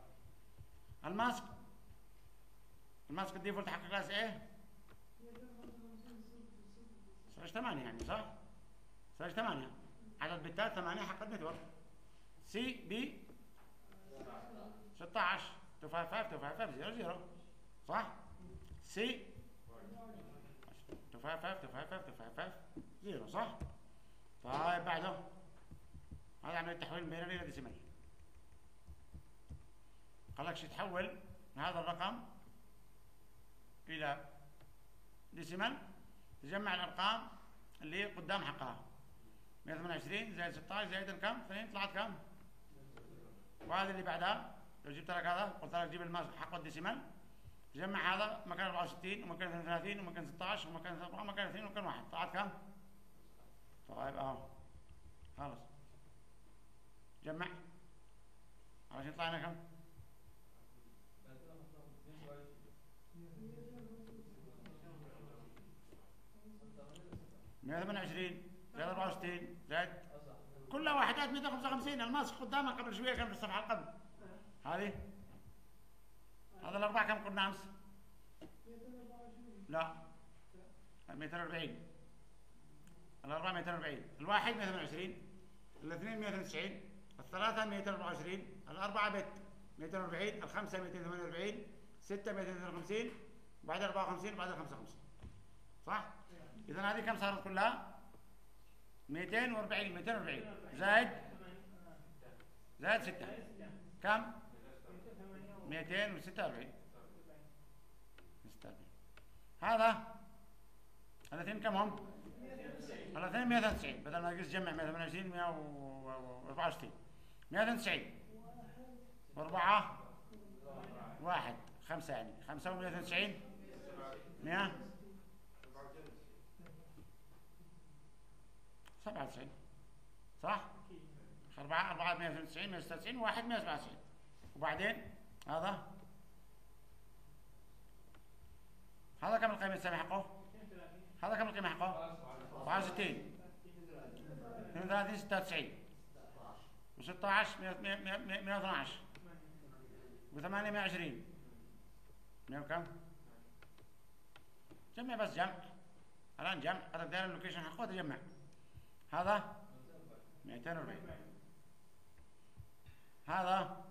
ال mask. ال mask ال default حق class A. صار ثمانية يعني صح؟ صار ثمانية عدد bit ات ثمانية حق ال network C B. 16 255 255 00 صح؟ C. 255 255 255 zero صح؟ طيب بعده. هذا عملية تحويل من إلى decimal قال لك تحول هذا الرقم إلى decimal تجمع الأرقام اللي قدام حقها 128 زائد 16 زائد كم؟ 2 طلعت كم؟ وهذا اللي بعدها لو جبت لك هذا قلت لك جيب ال mask حق ال decimal جمع هذا مكان 64 ومكان 32 ومكان 16 ومكان 7 ومكان 2 ومكان 1 طلعت كم؟ طيب أهو خلاص جمع علشان يطلع لنا كم؟ مية ثمانية وعشرين زائد أربعة وستين زائد كلها وحدات مية خمسة وخمسين الماسك قدامك قبل شوية كان في الصفحة اللي قبل. هذه؟ هذا الأربعة كم قلنا أمس؟ لا 240 الأربعة 240 الواحد 128 الاثنين 192 الثلاثة 224 الأربعة بت 240 الخمسة 248 ستة 252 بعد 54 بعد 55 صح؟ إذا هذه كم صارت كلها؟ 240 240 زائد؟ زائد 6 كم؟ 246 46 هذا؟ الأثنين كم هم؟ الاثنين 193 بدل ما قلت جمع 128 164 192 وأربعة واحد. خمسة يعني. خمسة و 192 100 97 صح؟ أربعة أربعة 192 196 واحد 197 وبعدين؟ هذا؟ هذا كم القيمة السامية حقه؟ هذا كم القيمة حقه؟ 64 32 96 و16 112 و8 120 100 وكم؟ جمع بس جمع. الآن جمع. هذا داير اللوكيشن حقه تجمع هذا 240 هذا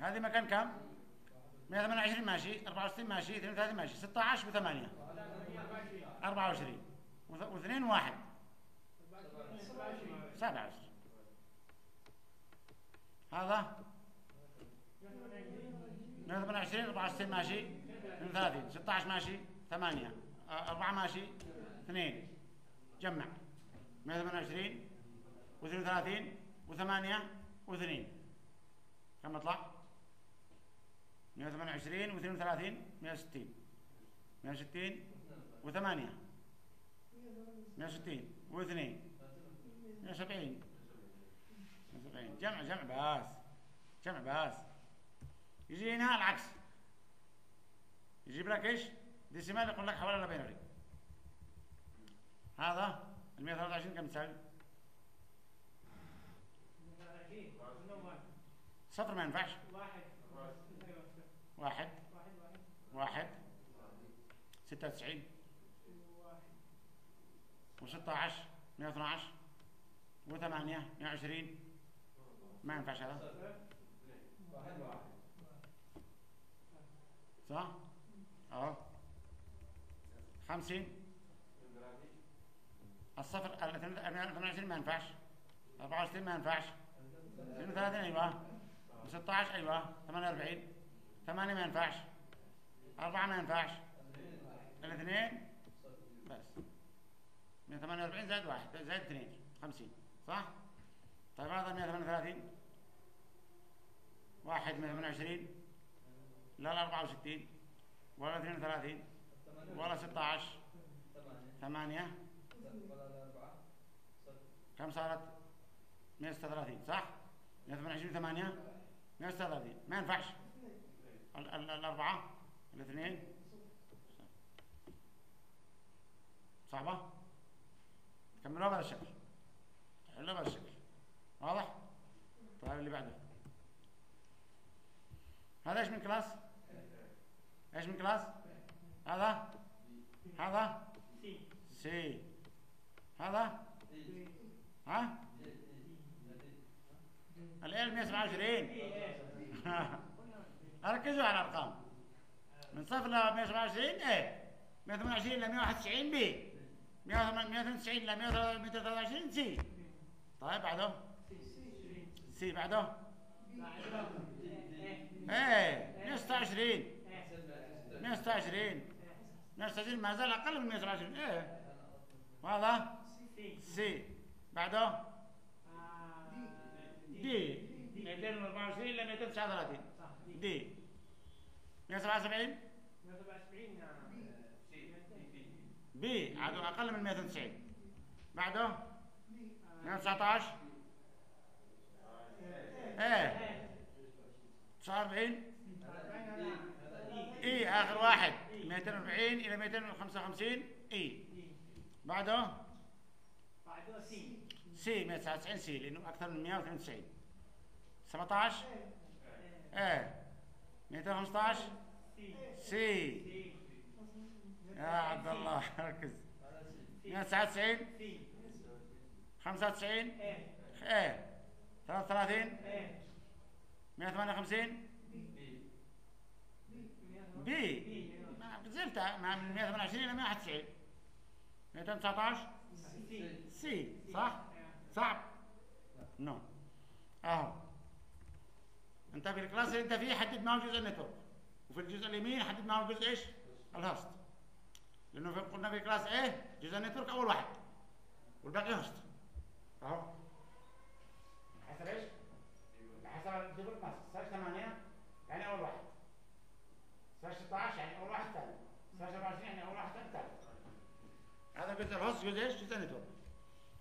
هذه مكان كم؟ 128 ماشي. 64 ماشي. 32 ماشي. 16 و8 24 و2 1 27 هذا 128 64 ماشي. 32 16 ماشي. 8 4 ماشي. 2 جمع. 128 و32 و8 و2 كم يطلع؟ 128 و32 160 160 و8 160 و2 170 170 جمع جمع بس. جمع بس. يجي هنا العكس. يجيب لك إيش؟ ديسيمال يقول لك حوالي بينري هذا ال 123 كم تساوي؟ صفر ما ينفعش. واحد. واحد. واحد واحد واحد ستة وتسعين. واحد وستة عشر مئة واثنى عشر. وثمانية. مئة وعشرين. ما ينفعش هذا. واحد واحد صح؟ آه خمسين. الصفر ال 28 ما ينفعش. 24 ما ينفعش. 32 أيوه. 16 أيوه. 48 8 ما ينفعش. 4 ما ينفعش. الاثنين. بس. 148 زائد 1 زائد 2 50 صح؟ طيب هذا 138 واحد 128 لا لا 64 ولا 32 ولا 16 ثمانية. كم صارت؟ 136 صح؟ 128 8 136 ما ينفعش. ال- ال- الأربعة؟ الاثنين؟ صعبة؟ كملوها بهذا الشكل؟ حلوها بهذا الشكل. واضح؟ طيب اللي بعده. هذا إيش من كلاس؟ إيش من class؟ هذا؟ هذا؟ C. C. هذا؟ ها؟ ال 127 ركزوا على الأرقام. من صفر ل 127 A؟ 128 ل 191 B. 192 ل 123 C. طيب بعده؟ C بعده؟ إيه 126 126 126 ما زال أقل من 127 إيه؟ واضح؟ سي بعده دي 224 ل 239 صح دي دي 177 177 آه، بي عاد أقل من 190 بعده آه، 119 A 49 A اخر واحد 240 إلى 255 اي بعده سي سي 199 C لأنه أكثر من 192 17 إيه. 215 سي سي يا عبد الله ركز. 199 سي 95 A. A 33 A 158 B. زلت مع من 128 إلى 191 219 C صح صعب no اهو أنت في ال class اللي أنت فيه حدد ما هو جزء ال network وفي الجزء اليمين حدد ما هو جزء إيش؟ ال host لأنه في قلنا في class A؟ جزء ال network أول واحد. والباقي host أهو. حسب إيش؟ حسب ال default mask slash 8 يعني أول واحد. slash 16 يعني أول واحد ثاني. slash 24 يعني أول واحد ثاني هذا جزء ال host جزء إيش؟ جزء ال network؟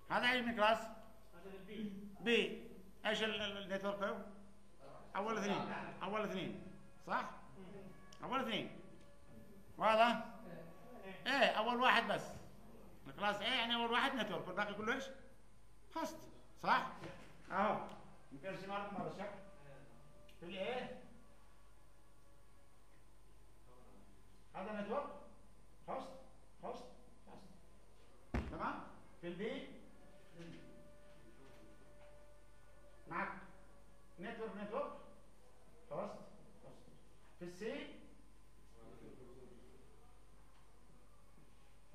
هذا إيش من class؟ هذا ال B B إيش ال- ال- ال network؟ أول اثنين. أول اثنين. صح؟ أول اثنين. واضح؟ A. أول واحد بس. ال class A يعني أول واحد network. والباقي كله إيش؟ host. صح؟ أهو. يمكن لكم هذا الشكل في ال A هذا network. host. host. تمام؟ في ال B معك network network host host في ال C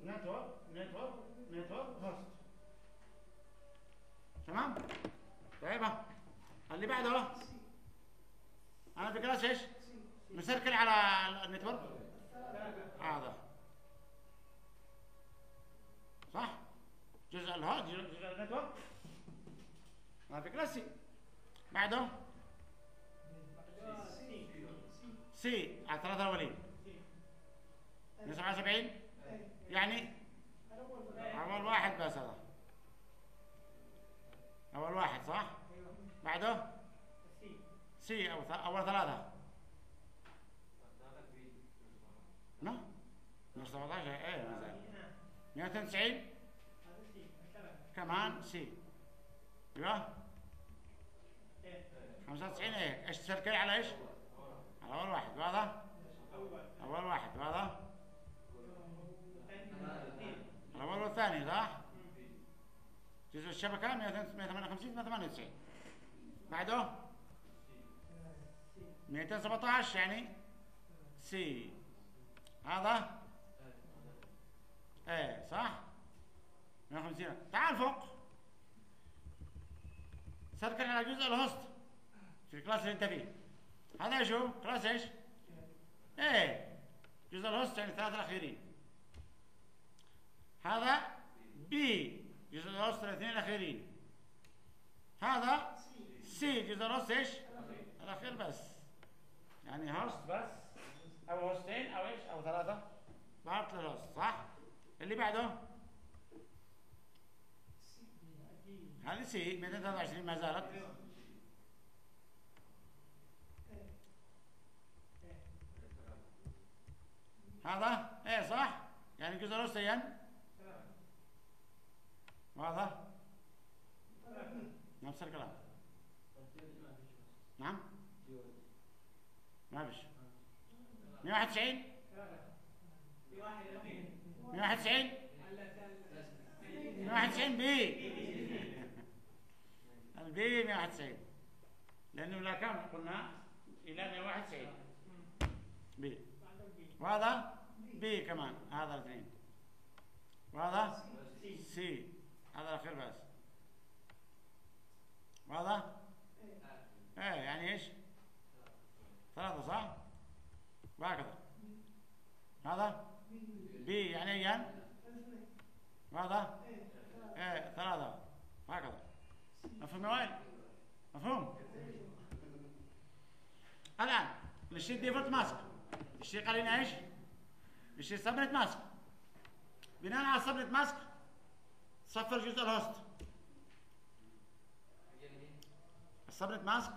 network network network host تمام؟ طيب. اللي بعده اهو. أنا في إيش؟ م circle على ال network هذا صح؟ جزء ال host جزء ال network. أنا في class C. بعده؟ C. على الثلاثة الأولين 177 يعني؟ أول واحد بس هذا. أول واحد صح؟ بعده؟ C. C أو ث... أول ثلاثة. نعم 117 إيه ما زال. 192 هذا سي السبعة كمان؟ سي. إيه 95 إيه؟ إيش تسركل على إيش؟ على أول واحد واضح؟ أول واحد هذا الأول والثاني صح؟ جزء الشبكة 158 198 بعده؟ 217 يعني؟ C. هذا A صح؟ 150 تعال فوق. circle على جزء ال host. في ال class اللي انت فيه. هذا شو؟ class إيش؟ A. جزء ال host يعني الثلاثة الأخيرين. هذا B جزء ال host الاثنين الأخيرين. هذا C جزء ال host إيش؟ الأخير بس. يعني host بس. أو هوستين أو إيش؟ أو ثلاثة. part لل host صح؟ اللي بعده؟ هذه C 223 ما زالت. هذا؟ A صح؟ يعني جزء الوسطين واضح؟ نفس الكلام. نعم؟ ما فيش. 191 191 191 B. ال B 191 لأنه لا كم قلنا إلى 191 B. وهذا B كمان هذا الاثنين. وهذا C. هذا الأخير بس. وهذا A يعني إيش؟ ثلاثة صح؟ وهكذا. هذا B يعني ايان وهذا A ثلاثة. هكذا. مفهوم يا وائل مفهوم. الآن نشيل default mask. الشيء قال إيش؟ الشيء subnet mask. بناء على subnet mask صفر جزء ال host. ال subnet mask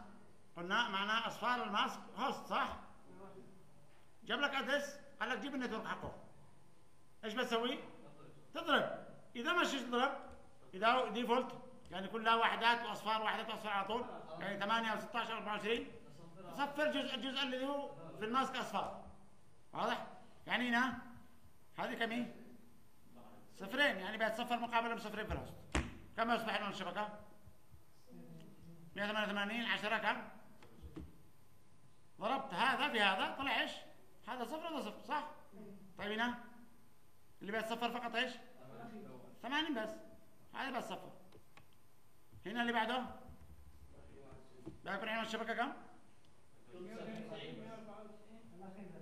قلنا معناه اصفار ال mask host صح؟ جاب لك address؟ قال لك جيب ال network حقه. إيش بتسوي تضرب. إذا شيش تضرب إذا default يعني كلها وحدات وأصفار وحدات وأصفار على طول يعني 8 أو 16 أو 24 صفر جزء الجزء اللي هو في الماسك أصفار. واضح؟ يعني هنا هذه كم هي؟ صفرين يعني بيتصفر مقابلة بصفرين في الهوست كم يصبح عنوان الشبكة؟ 188 10 كم؟ ضربت هذا في هذا طلع إيش؟ هذا صفر هذا صفر صح؟ طيب هنا؟ اللي بيتصفر فقط إيش؟ 80 بس. هذا بس صفر. هنا اللي بعده؟ بيكون عنوان الشبكة كم؟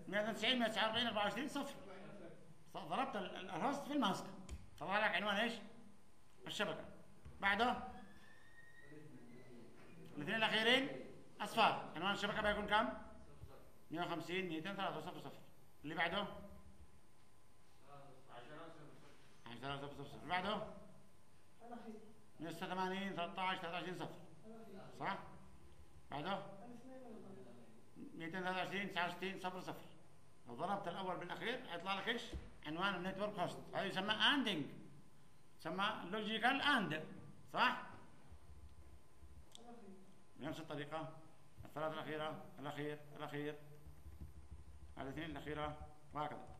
190 149 24 صفر. ضربت ال- ال- الهوست في الماسك. طلع لك عنوان إيش؟ الشبكة. بعده؟ الاثنين الأخيرين؟ أصفار. عنوان الشبكة بيكون كم؟ 150 200 3 صفر صفر. اللي بعده؟ 10 صفر صفر. صفر اللي بعده 186 13 23 صفر. صح؟ بعده. 223 69 صفر صفر. لو ضربت الأول بالأخير هيطلع لك إيش؟ عنوان ال network host. هذا يسمى anding يسمى logical and صح؟ بنفس الطريقة. الثلاث الأخيرة الأخير الأخير. الإثنين الأخيرة. وهكذا.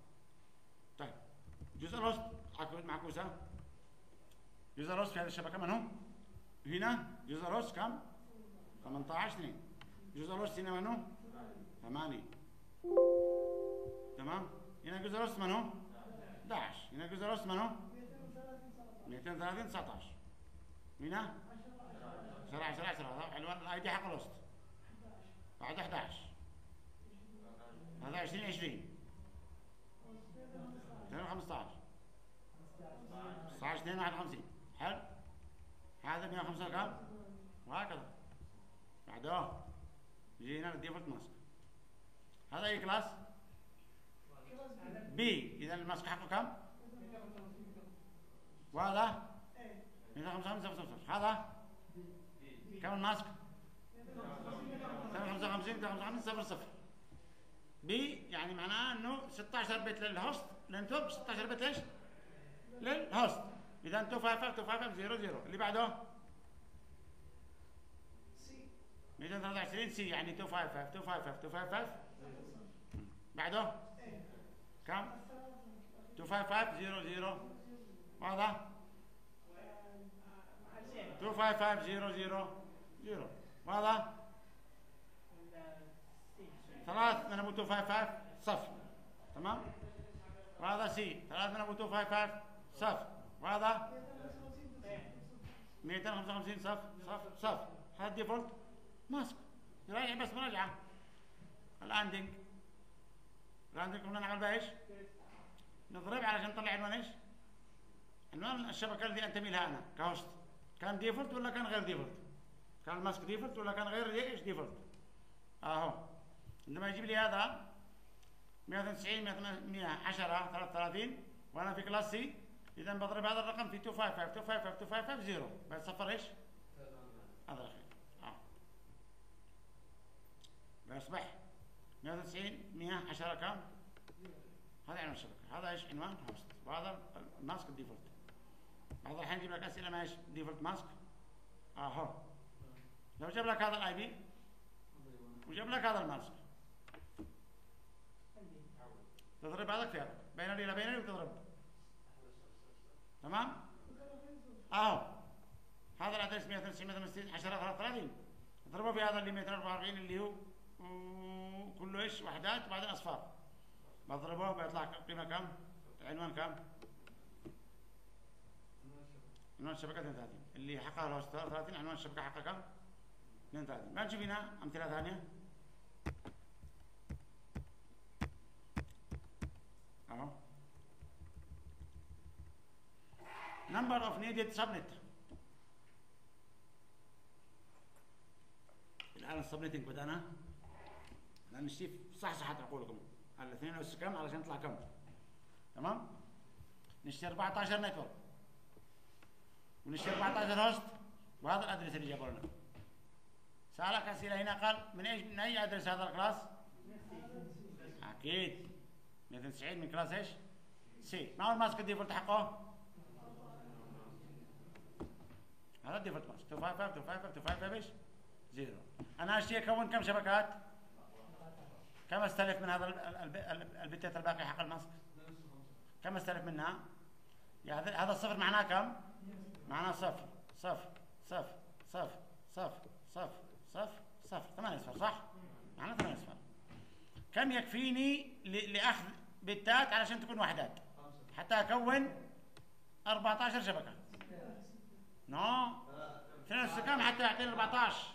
جزء الوسط عكو- معكوسة جزء الوسط في هذه الشبكة. من هو؟ هنا. جزء الوسط كم؟ 18 2 جزء الوسط هنا من هو؟ 8 تمام؟ هنا جزء الوسط من هو؟ 11 هنا جزء الوسط من هو؟ 230 19 هنا؟ 10 10 10 هذا عنوان ال ID حق الوسط بعد 11 هذا 20 20 215 19 2 51 حلو؟ هذا 105 كم وهكذا. بعده. يجي هنا ال default mask هذا اي class؟ B. إذا ال mask حقه كم؟ وهذا؟ 155 هذا؟ كم ال mask 255 255 صفر صفر. B يعني معناه إنه 16 bit لل host. لل network 16 bit ليش؟ لل host إذا 255 255 0 0 اللي بعده؟ 223 C يعني 255 255 255 بعده؟ كم؟ 25500 واضح؟ 255000 واضح؟ ثلاث من ابو 255 صف تمام؟ وهذا سي؟ ثلاث من ابو 255 صف. واضح 255 صف. صف. صف. هذا default mask. راجع بس مراجعة. ال anding ال anding كنا نعمل بها إيش؟ نضرب علشان نطلع عنوان إيش؟ عنوان الشبكة التي أنتمي لها أنا ك host. كان default ولا كان غير default؟ كان ال mask default ولا كان غير إيش default؟ أهو. عندما يجيب لي هذا 190 110 33 وأنا في class C إذا بضرب هذا الرقم في 255 255 255 بعد صفر إيش؟ هذا الاخير آه. بيصبح 190 110 كم؟ هذا عنوان الشبكة. هذا إيش؟ عنوان host وهذا ال mask ال default. بعض الحين يجيب لك أسئلة ما إيش؟ default mask. أهو. لو جاب لك هذا ال IP وجاب لك هذا ال mask. تضرب هذا. هذا binary إلى binary وتضرب. تمام؟ أهو. هذا الادرس 190 160 10 33 اضربه في هذا اللي 244 اللي هو كله إيش؟ وحدات وبعدين أصفار. بضربه بيطلع قيمة كم؟ عنوان كم؟ عنوان الشبكه 32 اللي حقها له 33 عنوان الشبكة حقها كم؟ 32 ما نجيب هنا أمثلة ثانية. أهو. Number of needed subnet. الآن ال subnetting بدأنا. لأن الشيف صح صحت عقولكم الاثنين S كم؟ علشان يطلع كم؟ تمام؟ نشتي 14 network. ونشتي 14 host. وهذا ال address اللي جابوا لنا. سألك أسئلة هنا قال من إيش من أي address هذا ال class؟ أكيد. 290 من class إيش C ما هو ال mask ال default حقه هذا ال default mask 255 255 255 إيش zero أنا اشتي اكون كم شبكات كم استلف من هذا البتات الباقي حق ال mask كم استلف منها يعني هذا الصفر معناه كم معناه صفر صفر صفر صفر صفر صفر صفر صفر ثمانية صفر صح معناه ثمانية صفر كم يكفيني لأخذ بتات علشان تكون وحدات حتى أكون 14 شبكة. No. اثنين كم؟ حتى يعطيني 14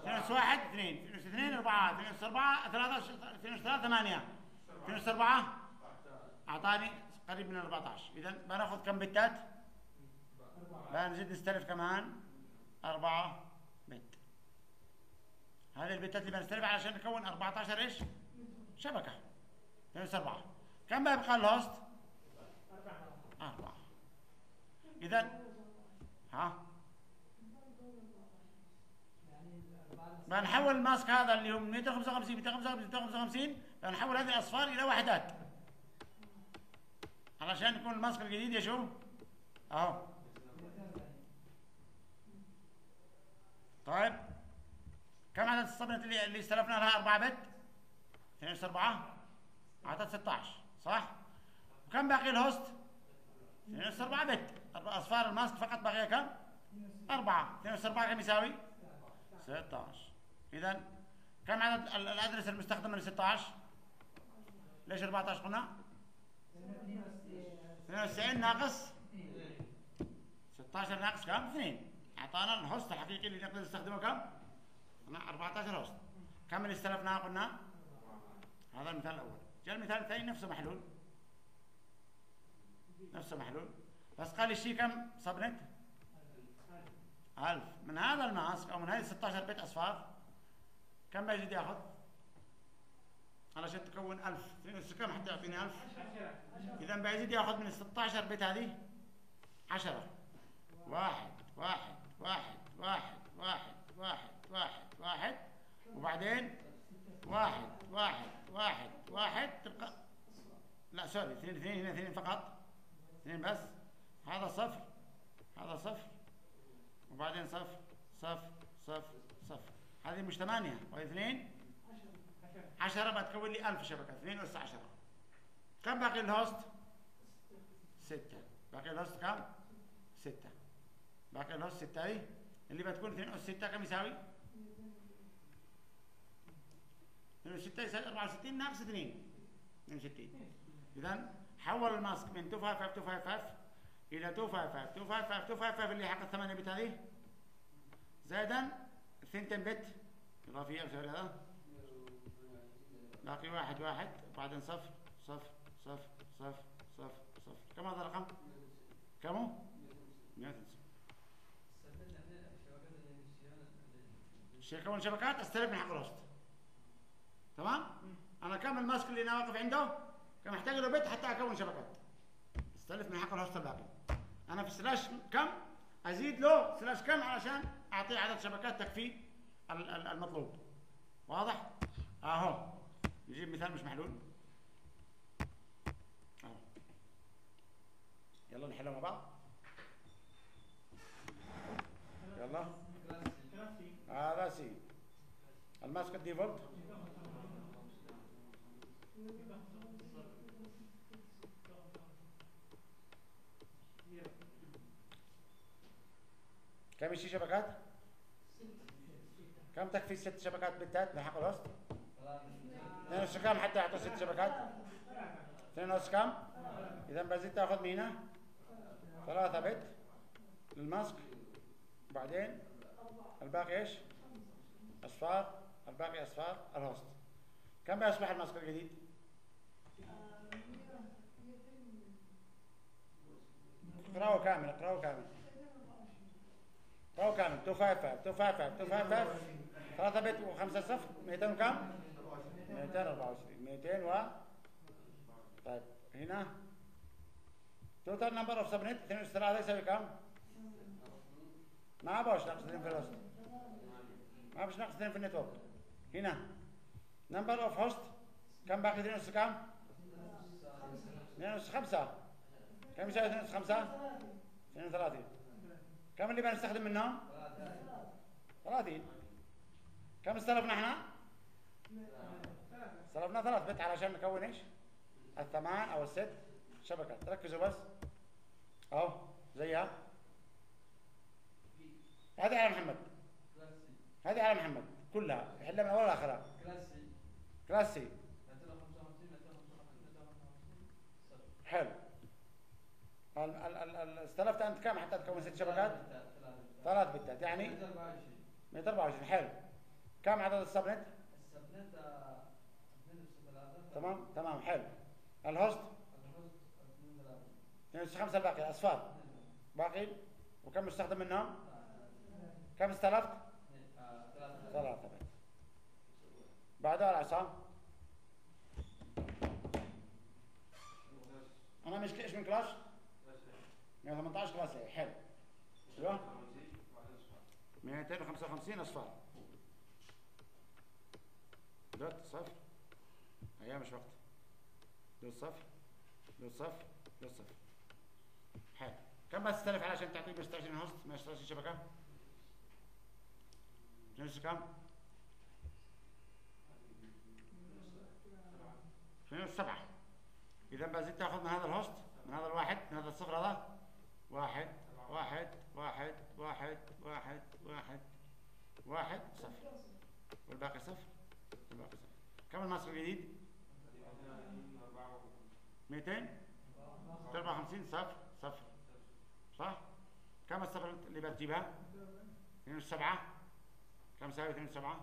اثنين اس واحد اثنين. اثنين اس اثنين أربعة. اثنين اس أربعة ثلاثة اثنين اس ثلاثة ثمانية. اثنين اس أربعة. أعطاني قريب من 14 اذا بناخذ كم بتات؟ بنزيد نستلف كمان أربعة bit. هذه البتات اللي بنستلفها علشان نكون 14 إيش؟ شبكة. اثنين اس اربعة كم بيبقى ال host؟ أربعة. إذا ها؟ بنحول ال mask هذا اللي هو 255 255 255 بنحول هذه الأصفار إلى وحدات علشان يكون ال mask الجديد يا شو؟ أهو. طيب. كم عدد ال subnet اللي استلفنا لها؟ 4 bit؟ 2 اس 4 اعطت 16 صح؟ وكم باقي ال host؟ 2 اس 4 bit. أصفار ال mask فقط باقية كم؟ 4 2 اس 4 كم يساوي؟ 16 اذا كم عدد ال address المستخدم من 16 ليش 14 قلنا؟ 92 ناقص؟ 16 ناقص كم؟ 2 أعطانا ال host الحقيقي اللي نقدر نستخدمه كم؟ قلنا 14 host. كم اللي استلفناه؟ قلنا هذا المثال الأول. جاء المثال الثاني نفسه محلول. نفسه محلول. بس قال الشيء كم؟ subnet 1000 من هذا ال mask أو من هذه 16 bit أصفار كم بيزيد ياخذ؟ علشان تكون 1000 كم حتى يعطيني 1000 اذا بيزيد ياخذ من ال 16 بيت هذه 10 واحد واحد واحد واحد واحد واحد واحد واحد وبعدين؟ واحد واحد واحد واحد تبقى لا سوري اثنين اثنين هنا اثنين فقط. اثنين بس. هذا صفر. هذا صفر. وبعدين صفر صفر صفر صفر. هذه مش ثمانية. وهي اثنين؟ 10 بتكون لي 1000 شبكة. 2 أس 10 كم باقي ال host؟ 6 باقي ال host كم؟ 6 باقي ال host 6 اهي اللي بتكون 2 أس 6 كم يساوي؟ 2 أس 6 يساوي 64 ناقص 2 62 إذا حول ال mask من 255 255 إلى 255 255 255 اللي حق الثمانية بت هذه. زائدا الثنتين بت إضافية بسوي هذا؟ باقي واحد واحد. بعدين صفر صفر صفر صفر صفر صفر كم هذا الرقم؟ كم؟ هو؟ 190 الشيء كون شبكات استلف من حق الوسط. تمام؟ أنا كم الماسك اللي أنا واقف عنده؟ كم محتاج له bit حتى أكون شبكات. استلف من حق ال host الباقي أنا في slash كم؟ أزيد له slash كم علشان أعطيه عدد شبكات تكفي ال- ال- المطلوب. واضح؟ أهو نجيب مثال مش محلول. أهو يلا نحله مع بعض. يلا. هذا C ال mask ال default. كم يشي شبكات؟ كم تكفي ست شبكات بتات بحق ال host؟ اثنين أس كم حتى يعطوا ست شبكات؟ اثنين أس كم؟ إذا بزيد تأخذ من هنا ثلاثة bit لل mask وبعدين الباقي إيش؟ أصفار الباقي أصفار الهوست كم بيصبح الماسك الجديد؟ اقرأه كامل اقرأه كامل. اقرأه كامل. 255 255 255 ثلاثة بت وخمسة صفر. 200 وكم؟ 224 200 و طيب هنا. total number of subnet 2 يساوي كم؟ ما ابغاش ناقص 2 في ال host ما بش ناقص 2 في ال network. هنا. number of host كم باقي؟ 2 أس كم؟ 2 أس 5 كم يساوي 2 أس 5؟ 32 كم اللي بنستخدم منهم؟ 30 كم استلفنا إحنا؟ استلفنا ثلاث. bit علشان نكون إيش؟ الثمان أو الست. شبكات ركزوا بس. أهو. زيها. هذه على محمد. هذه على محمد. كلها. يحلها من اولها لاخرها class C حلو. ال- ال- ال- استلفت أنت كم حتى تكون ست شبكات؟ ثلاث بتات يعني 124 حلو. كم عدد ال subnet؟ تمام؟ تمام. حلو. الهوست؟ 5 الباقي الاصفار باقي؟ وكم مستخدم منهم؟ كم استلفت؟ ثلاثة. بت بعدها العصام؟ أنا مش إيش من كلاس؟ 118 كلاس إيه؟ حلو. أيوه 255 اصفار دوت صفر. أيام مش وقت. دوت صفر. دوت صفر. دوت صفر. حلو. كم بس تستلف علشان تعطيه 126 هوست؟ 126 شبكه؟ جنس كم؟ 207 إذا بزيد تاخذ من هذا الهوست من هذا الواحد من هذا الصفر هذا واحد واحد واحد واحد واحد واحد واحد صفر. والباقي صفر. والباقي صفر. كم الماسك الجديد؟ 200 54 صفر صفر. صح؟ كم الصفر اللي بتجيبها؟ 207 كم ساوي 207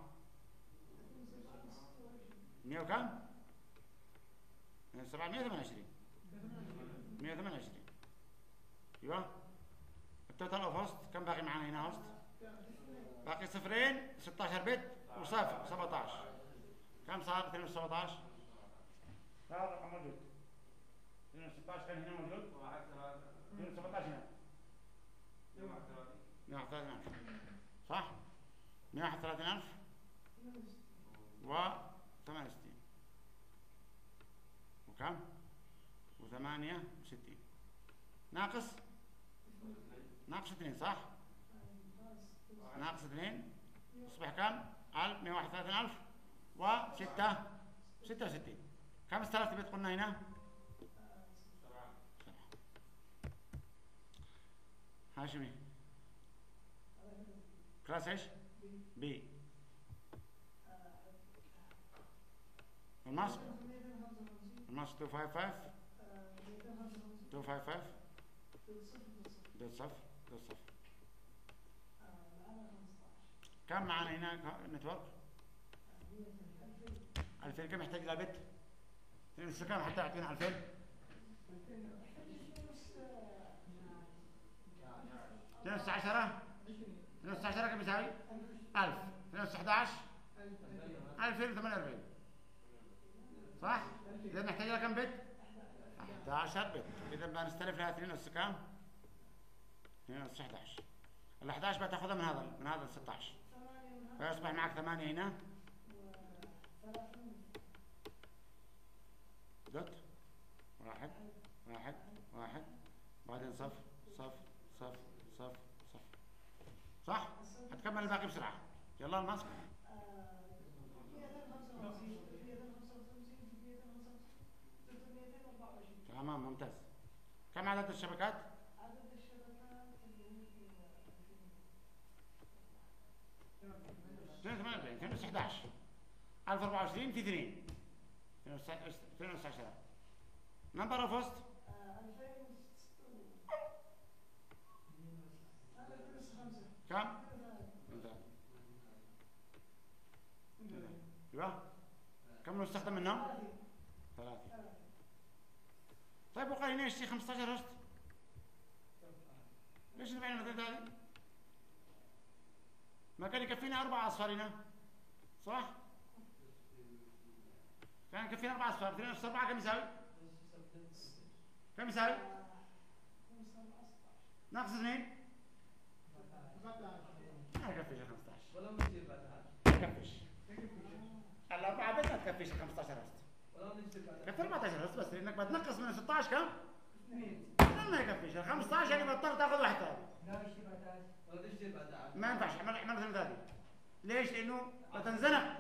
100 وكم؟ 207 128 128 أيوه. التوتال أوف هوست كم باقي معنا هنا هوست؟ باقي صفرين 16 بت وصفر 17 كم صار؟ 217 هذا الرقم موجود 216 كان هنا موجود 217 هنا. 131 صح؟ 131000 و 68 وكم؟ و 68 ناقص؟ ناقص 2 صح؟ ناقص 2 يصبح كم؟ 131 ألف. وستة. ستة وستين. كم استلفت بيت قلنا هنا؟ هاشمي. class إيش؟ B. ال mask؟ ال mask 255 255 dot صفر dot صفر كم معنا هنا network 2000 كم يحتاج إلى bit كم حتى يعطينا 2000 219 219 كم يساوي 1000 211 2048 صح؟ إذا نحتاج لها كم bit 11 bit إذا بدنا نستلف لها 2 اس كم 2 اس 11 ال 11 بتاخذها من هذا من هذا ال 16 فيصبح معك 8 هنا. dot. واحد واحد واحد. بعدين صف صف صف صف صف. صح؟ هتكمل الباقي بسرعة. يلا الماسك. تمام ممتاز. كم عدد الشبكات؟ عدد الشبكات اللي 248 211 1024 في 2 219 number of host؟ كم؟ ممتاز أيوه. كم نستخدم منهم؟ ثلاثة. طيب وقال هنا إيش 15 host؟ ليش نبيع المثل هذه؟ ما كان يكفينا أربع أصفار هنا صح؟ كان يكفينا أربع أصفار 2 أس 4 كم يساوي؟ كم يساوي؟ ناقص 2 ما يكفيش 15 ولو نجيب بعدها ما يكفيش الأربعة بس ما تكفيش 15 هوست ولو نجيب بعدها كفي 14 host بس لأنك بتنقص من 16 كم؟ اثنين ما يكفيش ال 15 يعني بتضطر تاخذ واحد ثاني ما ينفعش اعمل اعمل مثل ذلك ليش؟ لأنه بتنزنق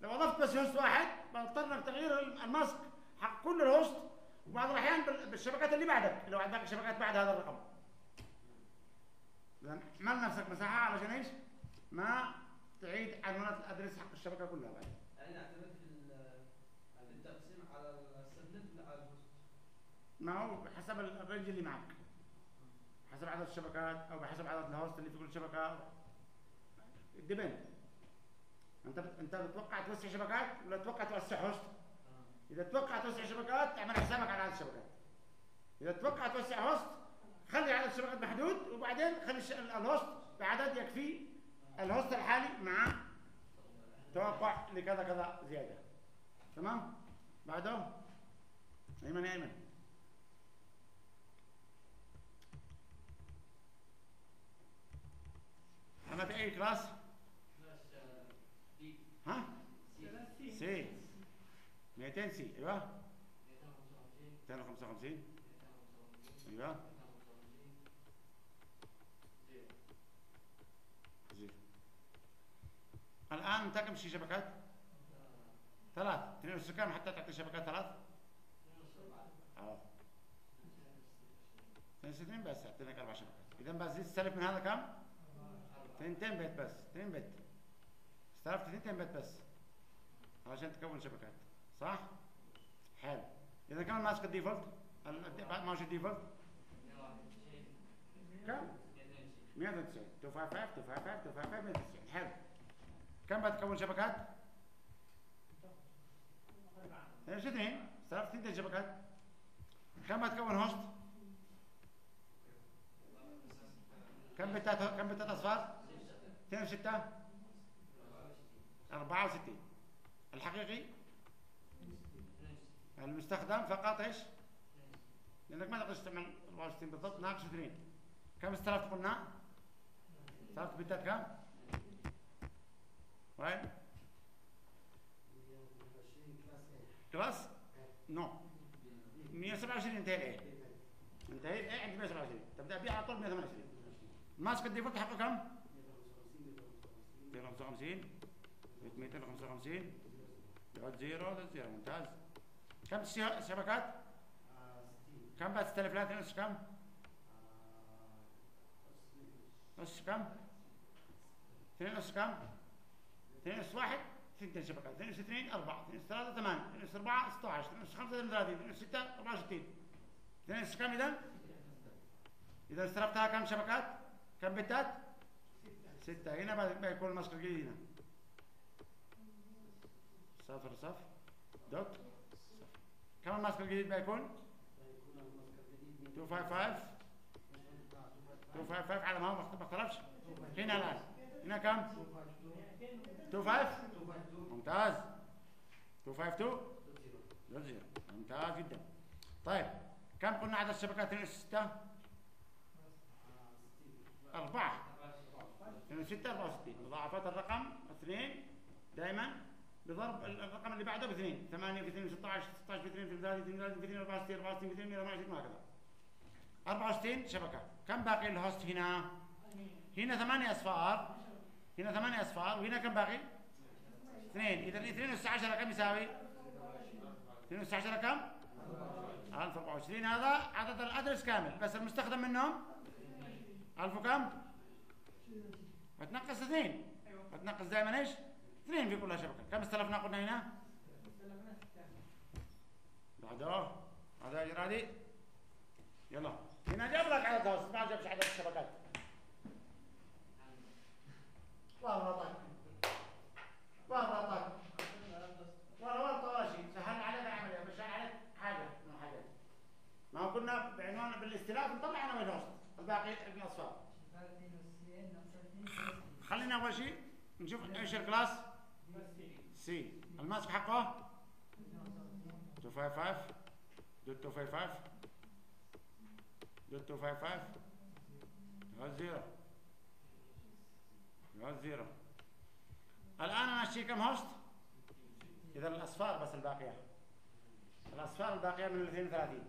لو اضفت بس host واحد بضطر انك تغيير ال mask حق كل ال host وبعض الاحيان بال- بالشبكات اللي بعدك لو عندك شبكات بعد هذا الرقم اذا اعمل نفسك مساحه علشان إيش؟ ما تعيد عنوانات ال address حق الشبكه كلها بعد يعني نعتمد في ال- في التقسيم على ال subnet ولا على ال host ما هو بحسب ال- ال range اللي معك حسب عدد الشبكات أو بحسب عدد ال host اللي في كل شبكة. depend أنت أنت بتتوقع توسع شبكات ولا تتوقع توسع host؟ إذا تتوقع توسع شبكات اعمل حسابك على عدد الشبكات. إذا تتوقع توسع host خلي عدد الشبكات محدود وبعدين خلي ال host بعدد يكفي ال host الحالي مع توقع لكذا كذا زيادة. تمام؟ بعده أيمن أيمن. عملت اي class ها C 200 C أيوه 255 أيوه زين الان انت كم شي شبكات ثلاث اثنين كم حتى تعطي شبكات ثلاث آه اثنين اثنين بس اعطيناك أربع شبكات اذا بس تستلف من هذا كم؟ اثنتين bit بس اثنين bit استلفت اثنتين bit بس عشان تكون شبكات صح؟ حلو إذا كمان mask ال default ال- ماشي ال default كم؟ 190 255 255 255 190 حلو كم بتكون شبكات؟ إيش اثنين؟ استلفت اثنتين شبكات كم بتكون هوست؟ كم بتات كم بتات أصفار؟ 2 6 64 الحقيقي المستخدم فقط إيش؟ لأنك ما تقدر تستعمل 64 بالضبط ناقص 2 كم استلفت قلنا؟ استلفت بتات كم؟ وين؟ class؟ no 127 انتهى ال A؟ انتهى ال A عندي 127 تبدأ بيها على طول 128 mask ال default حقه كم؟ 255 255 dot zero dot zero ممتاز كم الش- شبكات؟ 60 كم 6000 لا نص كم؟ نص كم؟ اثنين نص كم؟ اثنين نص واحد ستة شبكات اثنين نص اثنين أربعة اثنين نص ثلاثة ثمانية اثنين نص أربعة 16 اثنين نص خمسة 30 اثنين نص ستة 64 اثنين نص كم إذا؟ إذا استرفتها كم شبكات؟ كم بتات؟ ستة. هنا بعد كده يكون الماسك الجديد هنا. صفر صفر. دوت. كم الماسك الجديد بقى يكون؟ 255 255 على ما هو ما اختلفش. هنا الآن. هنا كم؟ 252 ممتاز. 252 ممتاز جدا. طيب كم قلنا عدد الشبكات 2 6 6 64 مضاعفات الرقم 2 دائما بضرب الرقم اللي بعده ب 2 8 في 2 16 16 في 2 في 3 في 3 في 2 64 64 في 2 124 وهكذا 64 شبكه كم باقي ال host هنا؟ هنا 8 اصفار هنا 8 اصفار وهنا كم باقي؟ 2 اذا 2 اس 10 كم يساوي؟ 2 اس 10 كم؟ 1024 هذا عدد ال address كامل بس المستخدم منهم 1000 وكم؟ فتنقص اثنين. فتنقص دائما إيش؟ اثنين في كل شبكة. كم استلفنا قلنا هنا؟ بعده. هذا يا جرادي. يلا. هنا جاب لك عدد هوست ما جابش عدد الشبكات. والله طيب. والله طيب. ولا ورطة ولا شيء سهل عليك العملية مش عليك حاجة. من حاجات ما كنا بعنوان بالاستلاف نطلع عناوين ال host الباقي الاصفار خلينا أول شيء نشوف إيش ال class؟ C ال mask حقه؟ 255 dot 255 dot 255 dot zero. dot zero. الآن أنا أشتري كم host إذا الأصفار بس الباقية. الأصفار الباقية من ال 32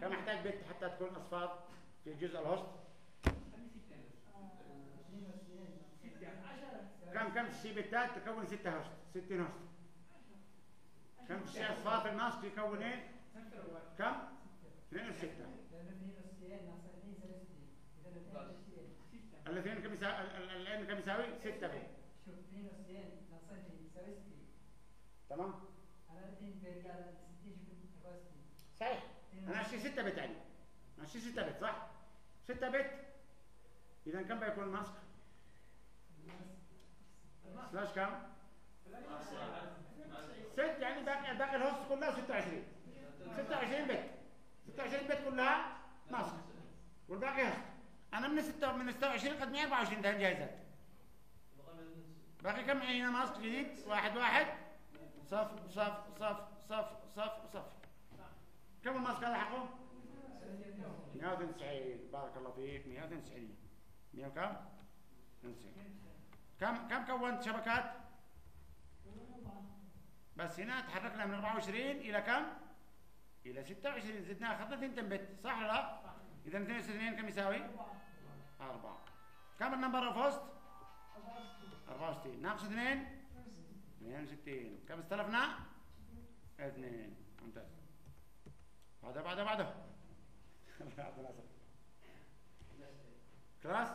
كم احتاج bit حتى تكون أصفار في جزء ال host كم كم تشتري بتات تكون 6 host 60 host كم اصفار في ال mask يكون إيه كم 2 6 الاثنين كم يساوي الاثنين كم يساوي 6 bit شوف اثنين وستين ناقصين اثنين يساوي؟ ستين تمام؟ اثنين ستين شوف يساوي ستين صحيح. أنا اشتري 6 bit يعني. أنا اشتري 6 bit صح؟ 6 bit. إذا كم بيكون ال mask slash كم 6 يعني باقي باقي ال host كلها 26 26 bit 26 bit كلها mask والباقي host أنا من 6 من 26 قد 124 ده جايزات باقي كم؟ هنا ماسك جديد. واحد واحد. صف صف صف صف صف صف. كم الماسك هذا حقه؟ 192 بارك الله فيك. 192 100 وكم؟ 92 كم كم كونت شبكات؟ بس هنا تحركنا من 24 إلى كم؟ إلى 26 زدنا أخذنا ثنتين bit صح ولا لا؟ إذا 62 كم يساوي؟ 4 كم ال number of host 64 ناقص 2 62 كم استلفنا؟ 2 ممتاز. بعده بعده بعده. class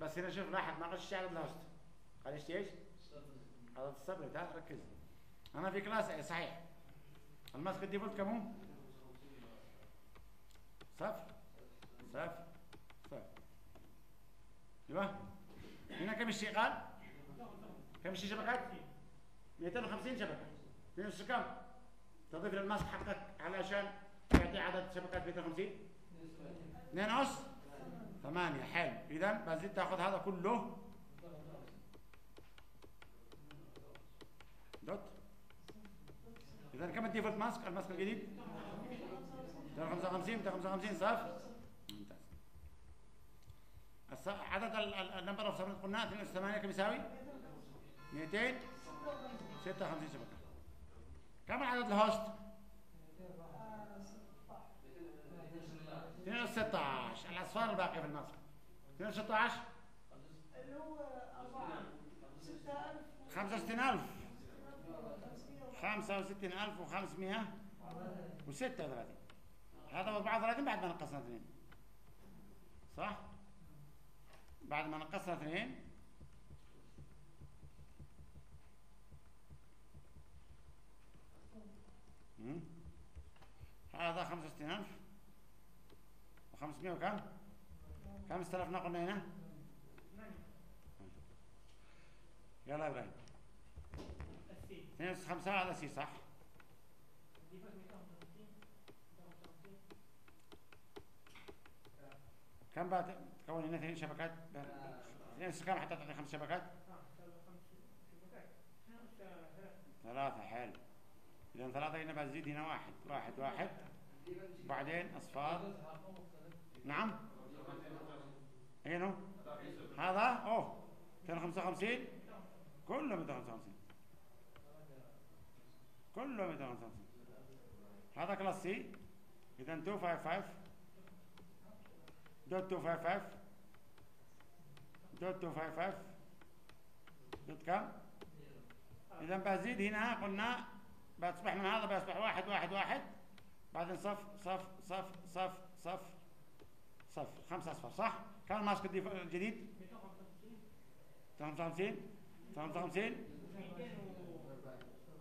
بس هنا شوف لاحظ ما غش عدد ال host قال إيش عدد ال subnet تعال ركز. أنا في class A صحيح. ال mask ال default كم هو؟ صفر صفر صفر أيوه هنا كم الشيء قال؟ كم الشيء شبكات؟ 250 شبكة. 2 أس كم؟ تضيف لل mask حقك علشان يعطي عدد شبكات 250 2 أس ثمانية. حلو. إذا بزيد تاخذ هذا كله dot إذا كم ال default mask ال mask الجديد 255 255 صف ممتاز عدد ال number of subnet قلنا 8 كم يساوي 256 شبكة كم عدد ال host 216 الاصفار الباقيه في ال mask 216 اللي هو أربعة ستة ألف 65000 35536 هذا 34 بعد ما نقصنا 2 صح؟ بعد ما نقصنا 2 هذا 65000 و500 وكم؟ 5000 نقلنا هنا؟ يلا يا إبراهيم. 2 اس 5 class C صح؟ كم بقى تكون هنا اثنين شبكات؟ اثنين كم حتى تعطي خمس شبكات؟ ثلاثة حلو. إذا ثلاثة هنا بزيد هنا واحد. واحد واحد. وبعدين أصفار. نعم. هنا. هذا؟ أوه. 255 كله 255 كله 255 هذا class C إذا 255 dot 255 dot 255 دوت كم؟ إذا بزيد هنا قلنا بيصبح من هذا بيصبح واحد واحد واحد. بعدين صف صف صف صف صف صف. خمسة أصفار صح؟ كم ماسك الجديد؟ 255 255 200 200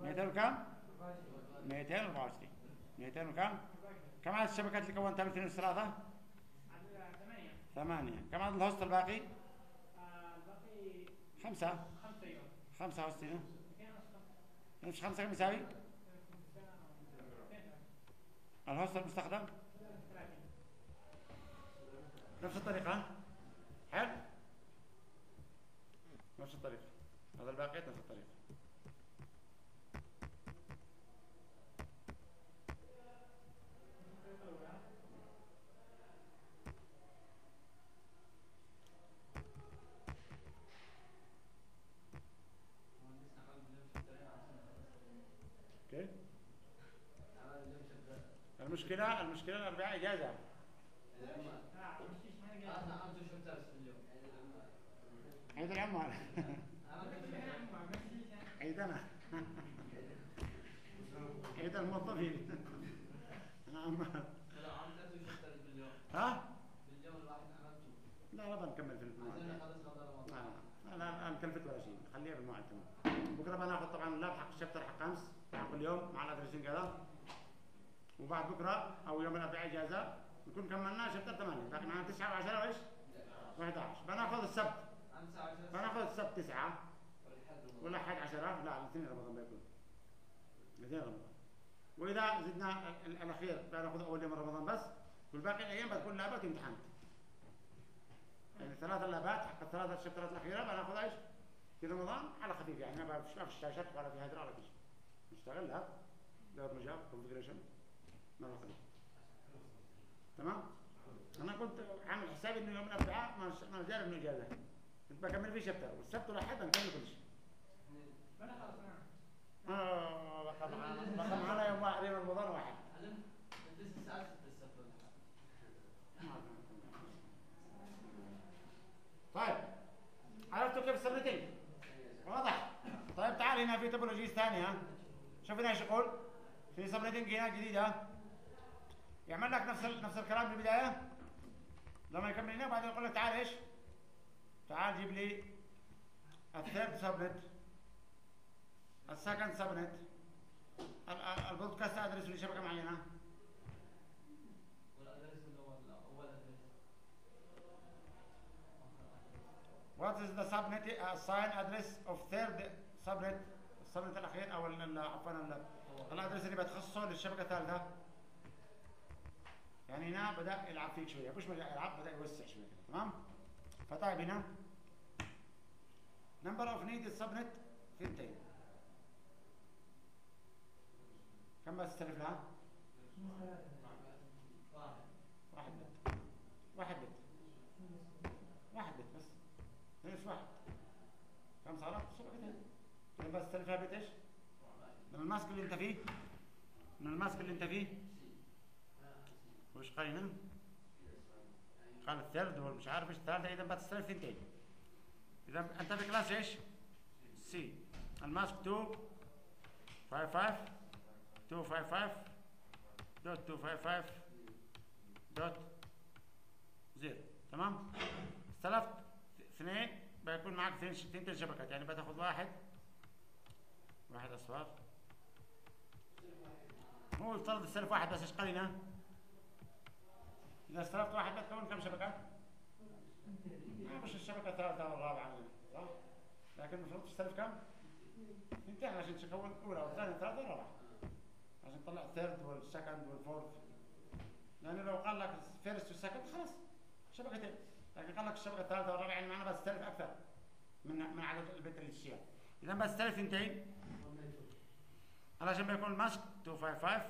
200 وكم؟ 224 200 وكم؟ كم عدد الشبكات اللي كونتها من 203 على 8 ثمانية. كم عدد ال host الباقي؟ الباقي خمسة. 5 يوم خمسة host هنا 200 إيش خمسة كم يساوي؟ ال host المستخدم؟ نفس الطريقة حلو نفس الطريقة. هذا الباقيات نفس الطريقة كيف؟ المشكلة المشكلة الأربعاء إجازة. عيد العمال عيدنا عيد الموظفين. ها؟ لا لا بنكمل في الموعد. لا لا لا نكلفت ولا شيء خليها في الموعد تمام. بكرة بناخذ طبعا اللاب حق الشابتر حق امس حق اليوم مع الادرسين كذا. وبعد بكرة أو يوم الأربعاء إجازة نكون كملنا شابتر 8 باقي معنا 9 و10 وايش؟ و11 بناخذ السبت. بناخذ السبت 9 ولا 11 لا الاثنين رمضان بيكون الاثنين رمضان. وإذا زدنا ال- ال- الأخير بناخذ أول يوم رمضان بس. والباقي الأيام بتكون لابات وامتحانات يعني ثلاث اللابات حق الثلاث الشابترات الأخيرة بناخذ إيش؟ في رمضان على خفيف يعني. ما في الشاشات ولا في هدر ولا في شيء نشتغل lab lab مجال configuration راح أخلي. تمام؟ أنا كنت عامل حسابي إنه يوم الاربعاء ما ما جاري من اجازه كنت بكمل فيه chapter والسبت والاحد بنكمل كل شيء. آه بقى معانا بقى معانا يوم واحد يوم رمضان واحد. طيب. عرفتوا كيف ال subnetting واضح. طيب تعال هنا في topologies ثانية. شوف هنا إيش يقول. في subnetting هنا جديدة يعمل لك نفس نفس الكلام في البداية؟ لما يكمل هنا وبعدين يقول لك تعال إيش؟ تعال جيب لي ال third subnet. ال second subnet. ال- ال- ال broadcast address لشبكة معينة. What is the subnet uh, sign address of third subnet السبنت الأخير أو ال- ال- عفوا ال- الأدرس اللي بتخصصه للشبكة الثالثة؟ يعني هنا بدأ يلعب فيك شوية مش بدأ يلعب بدأ يوسع شوية كده تمام؟ فطيب هنا number of needed subnet ثنتين كم بستلف لها؟ واحد bit. واحد bit. واحد bit بس. ليش واحد. كم صارت شبكتين كم بستلفها bit إيش؟ من ال mask اللي انت فيه. من ال mask اللي انت فيه. وش قال؟ قال الثالث مش عارف إيش الثالثة إذا بتستلف ثنتين إذا أنت في class إيش؟ C ال mask 2 55 255 dot 255 dot zero تمام استلفت اثنين بيكون معك اثنين اثنين شبكات يعني بتاخذ واحد واحد أصفار هو يفترض السلف واحد بس إيش قرينا؟ إذا استلفت واحد بتكون كم شبكة؟ ما مش الشبكة الثالثة والرابعه صح؟ لكن المفروض تستلف كم؟ اثنتين عشان تكون الأولى والثانية والثالثة والرابعة عشان تطلع ال third وال second وال fourth لأنه لو قال لك first وال second خلاص شبكتين لكن قال لك الشبكة الثالثة والرابعة يعني معناها بستلف أكثر من من عدد ال bit اللي تشتريها إذا بستلف اثنتين علشان بيكون ال mask 255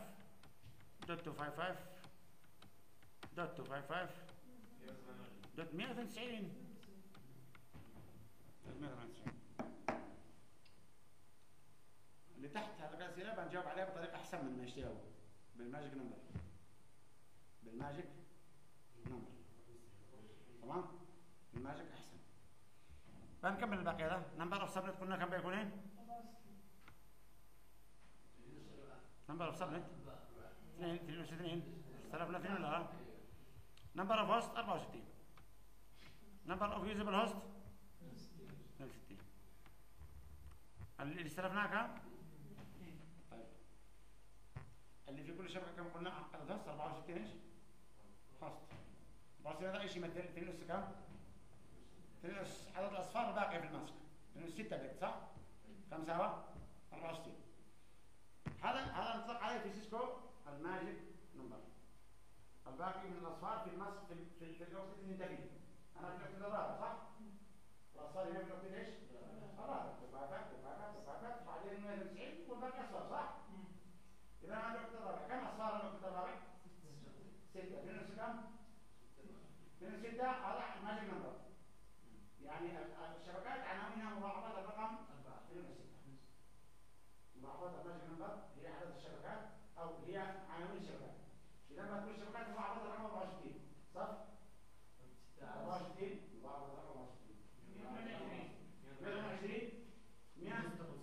dot 255 dot 255 dot 192 dot 192 اللي تحت هالأسئلة بنجاوب عليها بطريقة أحسن من ما يشتغلوا بال magic number. بال magic number. تمام؟ بال magic أحسن. بنكمل الباقي هذا. number of subnet قلنا كم بيكون إيه؟ number of subnet. اثنين. اثنين وش اثنين استلفنا اثنين ولا لا؟ number of host 64 number of usable host 62 اللي استلفناه كم؟ طيب اللي في كل شبكة كم قلنا عدد host 64 إيش؟ host 64 هذا إيش يمثل؟ 2 اس كم؟ 2 اس عدد الأصفار الباقية في ال mask 2 اس 6 bit صح؟ كم ساوى؟ 64 هذا هذا نطلق عليه في سيسكو ال magic number الباقي من الأصفار في ال mask في في, في انت فيه أنا في الوقت الرابع صح؟ الأصفار هنا في ال octet إيش؟ الرابع. دفعات دفعات دفعات بعدين 190 والباقي أصفار صح؟ إذا أنا ال octet الرابع. كم أصفار ال octet الرابع؟ 6 2 أس كم؟ 2 6 هذا magic number. يعني ال- الشبكات عناوينها مضاعفات الرقم 2 6 مضاعفات ال magic number؟ هي عدد الشبكات أو هي عناوين الشبكات. اذا ما تكون الشبكات مضاعفات الرقم 64 صح؟ 64 مضاعفات الرقم 64 128 192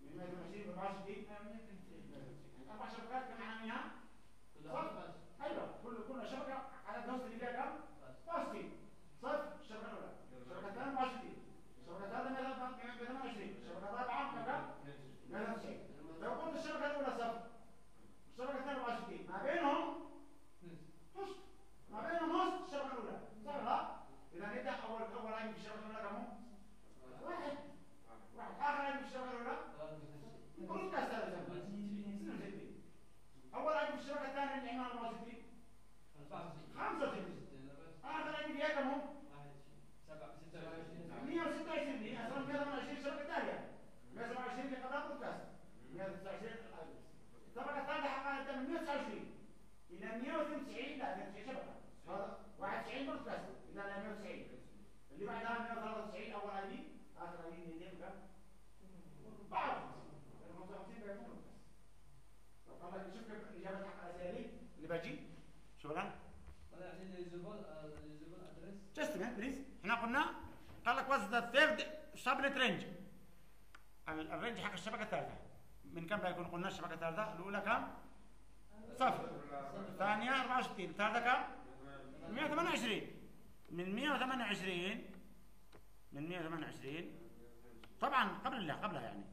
من 128 ب 64 أربع شبكات كم عناوينها؟ أيوه كل كل شبكة عدد ال host اللي فيها كم؟ 64 صفر الشبكه الاولى الشبكه الثانية 64 الشبكه الثالثه 128 الشبكه الرابعه كم؟ 190 لو قلت الشبكة الأولى صفر الثانية 64 ما بينهم ما بينهم host الشبكه الاولى صح ولا لا؟ اذا نبدا اول اول IP في الشبكه الاولى كم هو؟ واحد واحد اخر IP في الشبكه الاولى برودكاست هذا يسمى اول عين في الشبكه الثانية اللي عملها 64 65 اخر عين فيها كم هو؟ 126 دي أصلا 128 شبكه ثانية 127 اللي قبلها بودكاست 129 الطبقه الثالثه حققت من 129 إلى 192 لا 190 شبكه هذا 91 بودكاست إلى 190 اللي بعدها 193 اول اي دي اخر IP 200 كم؟ 54 55 بيكون broadcast لو قال لك شوف كيف الاجابه حق الاسئله دي اللي بجي شو الان؟ Just a minute, please. إحنا قلنا قال لك what's the third subnet range ال- ال range حق الشبكة الثالثة من كم بيكون قلنا الشبكة الثالثة الأولى كم؟ صفر الثانية 64 الثالثة كم؟ 128 من 128 من 128 طبعا قبل الله قبلها يعني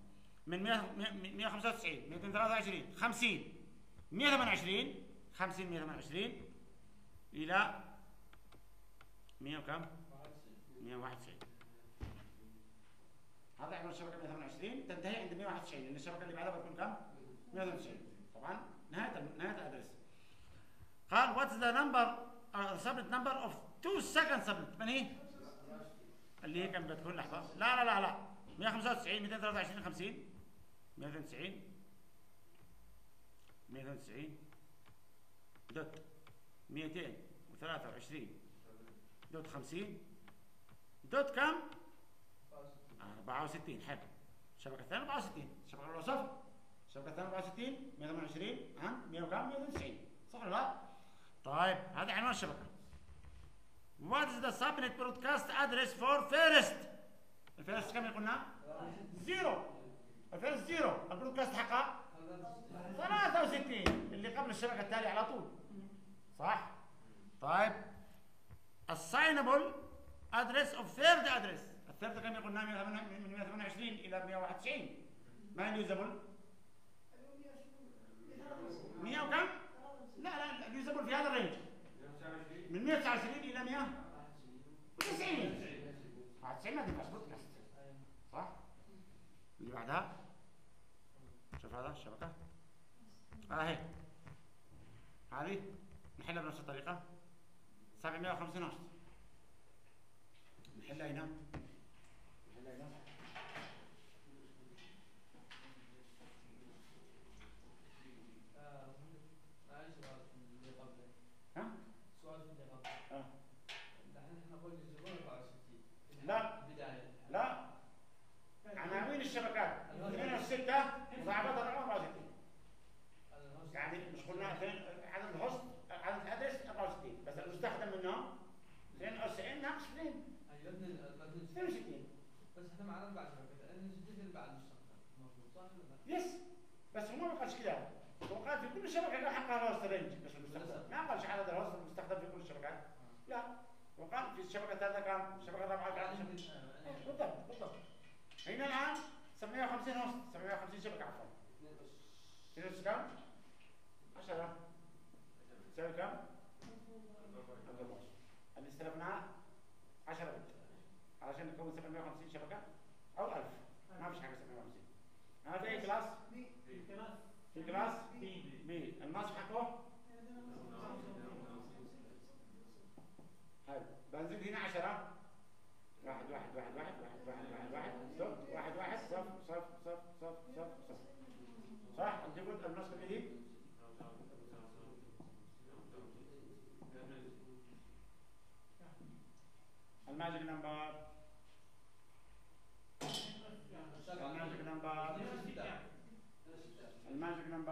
من 100 195 223 50 128 50 128 إلى 100 وكم؟ 191 هذا يعمل الشبكة 128 تنتهي عند 191 لأن الشبكة اللي بعدها بتكون كم؟ 192 طبعا نهاية نهاية ال address. قال what's the number subnet number of the second subnet من هي؟ اللي هي كم بتكون لحظة؟ لا لا لا لا. 195 223 50 192 192 dot. 223 dot 50 dot كم؟ 64 حلو. الشبكة الثانية 64 الشبكة الأولى صفر. الشبكة الثانية 64 128 ها؟ 100 وكم 190 صح ولا لا؟ طيب هذا عنوان الشبكة. What is the subnet broadcast address for first؟ ال first كم قلنا؟ zero. ال first zero. ال broadcast حقها؟ 63 اللي قبل الشبكه التالية على طول. صح؟ طيب. Assignable address of third address. ال third كم قلنا من 128 إلى 191 ما usable 100 وكم؟ لا لا usable في هذا ال range. من 129 إلى 190 91 ما تنفعش broadcast. صح؟ اللي بعدها؟ شوف هذا الشبكة. اهي هذه. نحلها بنفس الطريقة. 750 هوست نحلها هنا. نحلها هنا معلش سؤال اللي قبله ها سؤال اللي قبله آه نحن إحنا قلنا يجيبون 64 لا. البدايه لا عناوين الشبكات 2 6 مضاعفات الرقم 64 هذا ال host. يعني مش قلنا اثنين عدد ال host عدد ال address 64 بس المستخدم منهم 92 ناقص 2 أيوه الاثنين الاثنين 62 بس إحنا معنا بعد شبكه لأن نسجل بعد مستقبل المفروض صح ولا لا؟ yes بس هو ما قالش كده هو قال في كل شبكه قال حقها ال host range بس المستخدم. ما قالش عدد ال host المستخدم في كل الشبكات لا. وقال في الشبكة الثالثه كان الشبكه الرابعه كان إيه، بالضبط بالضبط. هنا الآن 750 host 750 شبكة عفوا. تدرس كم؟ 10 تساوي كم؟ 14 اللي استلفناه 10 bit. علشان نكون 750 شبكة أو 1000 ما فيش حاجة 750 أنا في أي class؟ في class B ال mask حقه حلو بنزل هنا 10 واحد واحد واحد واحد واحد واحد واحد واحد صفر واحد واحد صفر صفر صفر صفر صفر صفر صح؟ قلت ال mask الجديد ال magic number. ال magic number. ال magic number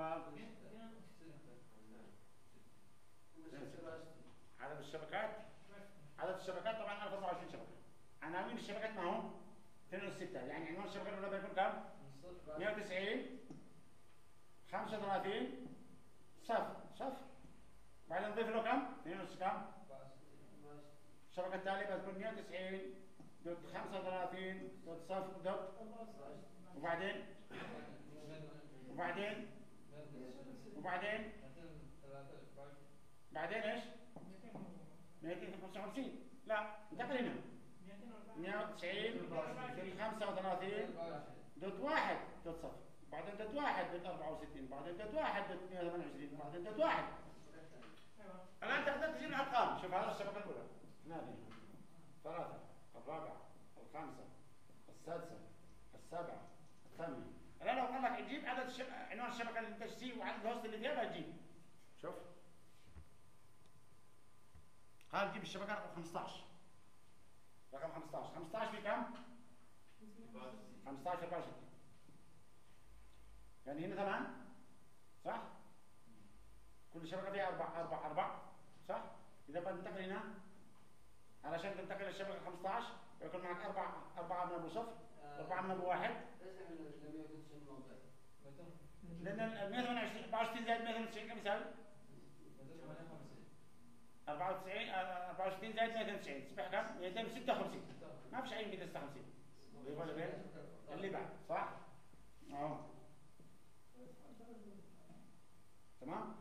عدد الشبكات عدد الشبكات طبعا 1024 شبكه عناوين الشبكات ما هو 2 6 يعني عنوان الشبكه الاولى بيكون كم 190 35 صفر صفر بعدين نضيف له كم 2 ونص كم الشبكه التاليه بتكون 190 دوت 35 دوت صفر دوت وبعدين وبعدين؟ وبعدين؟ بعدين إيش؟ 255 لا انتقل هنا. 190 في 35 دوت واحد دوت صفر. بعدين دوت واحد دوت 64 بعدين دوت واحد دوت 128 بعدين دوت واحد. الان تقدر تجيب الأرقام. شوف هذا الشبكة الأولى. نادي ثلاثة الرابعة. الخامسة. السادسة. السابعة. الثامنة. الان لو قال لك تجيب عدد الشب... عنوان الشبكة اللي تجسيم وعدد الهوست اللي فيها بتجيب شوف قال جيب الشبكة رقم 15 رقم 15 15 في كم؟ 15 24 يعني هنا ثمان صح؟ كل شبكة فيها أربع أربع أربع صح؟ إذا بننتقل هنا علشان تنتقل للشبكة 15 يكون معك أربع أربعة من أبو صفر 4 من الواحد لأن 128 24 زائد 198 كم يساوي؟ 94 24 آه، زائد 290 تصبح كم؟ يتم 56 ما فيش عين بين 56 ولا بين اللي بعد. صح؟ اهو تمام؟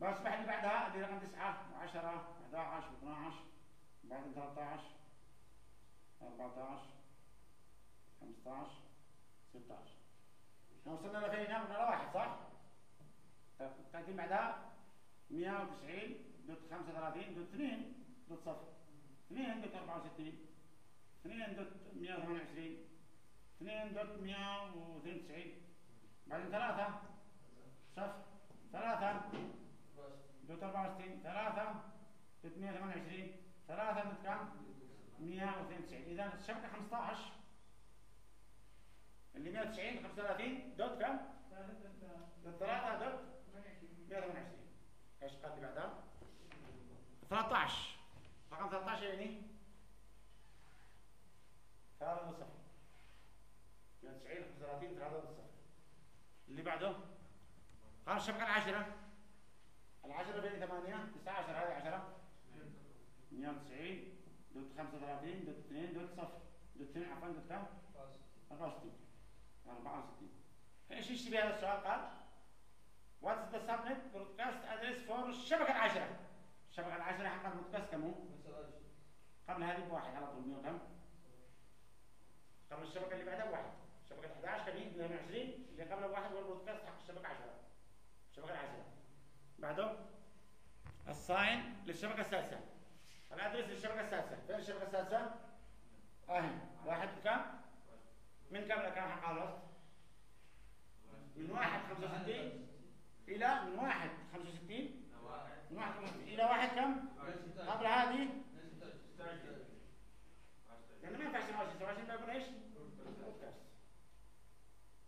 فاصبح اللي بعدها؟ اللي رقم 9 و10 و11 و12 بعد 13 14 15 16 إحنا وصلنا لفين هنا قلنا لواحد صح؟ تأتي بعدها 190 دوت 35 دوت 2 دوت صفر. 2 دوت 64 2 دوت 128 2 دوت 192 بعدين ثلاثة. صفر. ثلاثة دوت 64 ثلاثة دوت 128 ثلاثة دوت كم؟ 192 إذا الشبكة 15 اللي 190 35 دوت كم؟ دوت؟ 3 دوت 128 إيش قد بعدها؟ 13 رقم 13 يعني؟ 3 صفر. 190 35 اللي بعده؟ قال الشبكة العشرة. العشرة بين ثمانية تسعة عشر هذه عشرة. 190 دوت 35 دوت 2 دوت صفر. دوت 2 عفوا دوت كم؟ 64 64 فايش يشتري هذا السؤال قال What's the subnet broadcast address for الشبكة العشرة الشبكة العشرة حق البودكاست كم هو؟ قبل هذه بواحد على طول 100 وكم؟ قبل الشبكة اللي بعدها بواحد. الشبكة 11 كم 22 اللي قبل بواحد هو البودكاست حق الشبكة 10 الشبكة العشرة بعده؟ الساين للشبكة السادسة. الأدرس للشبكة السادسة. فين الشبكة السادسة؟ أهي. واحد كم؟ من كم حق الوسط؟ من واحد 65 إلى من واحد 65 من واحد 65 إلى واحد كم؟ قبل هذه لأنه ما ينفع 27 27 بيكون إيش؟ بودكاست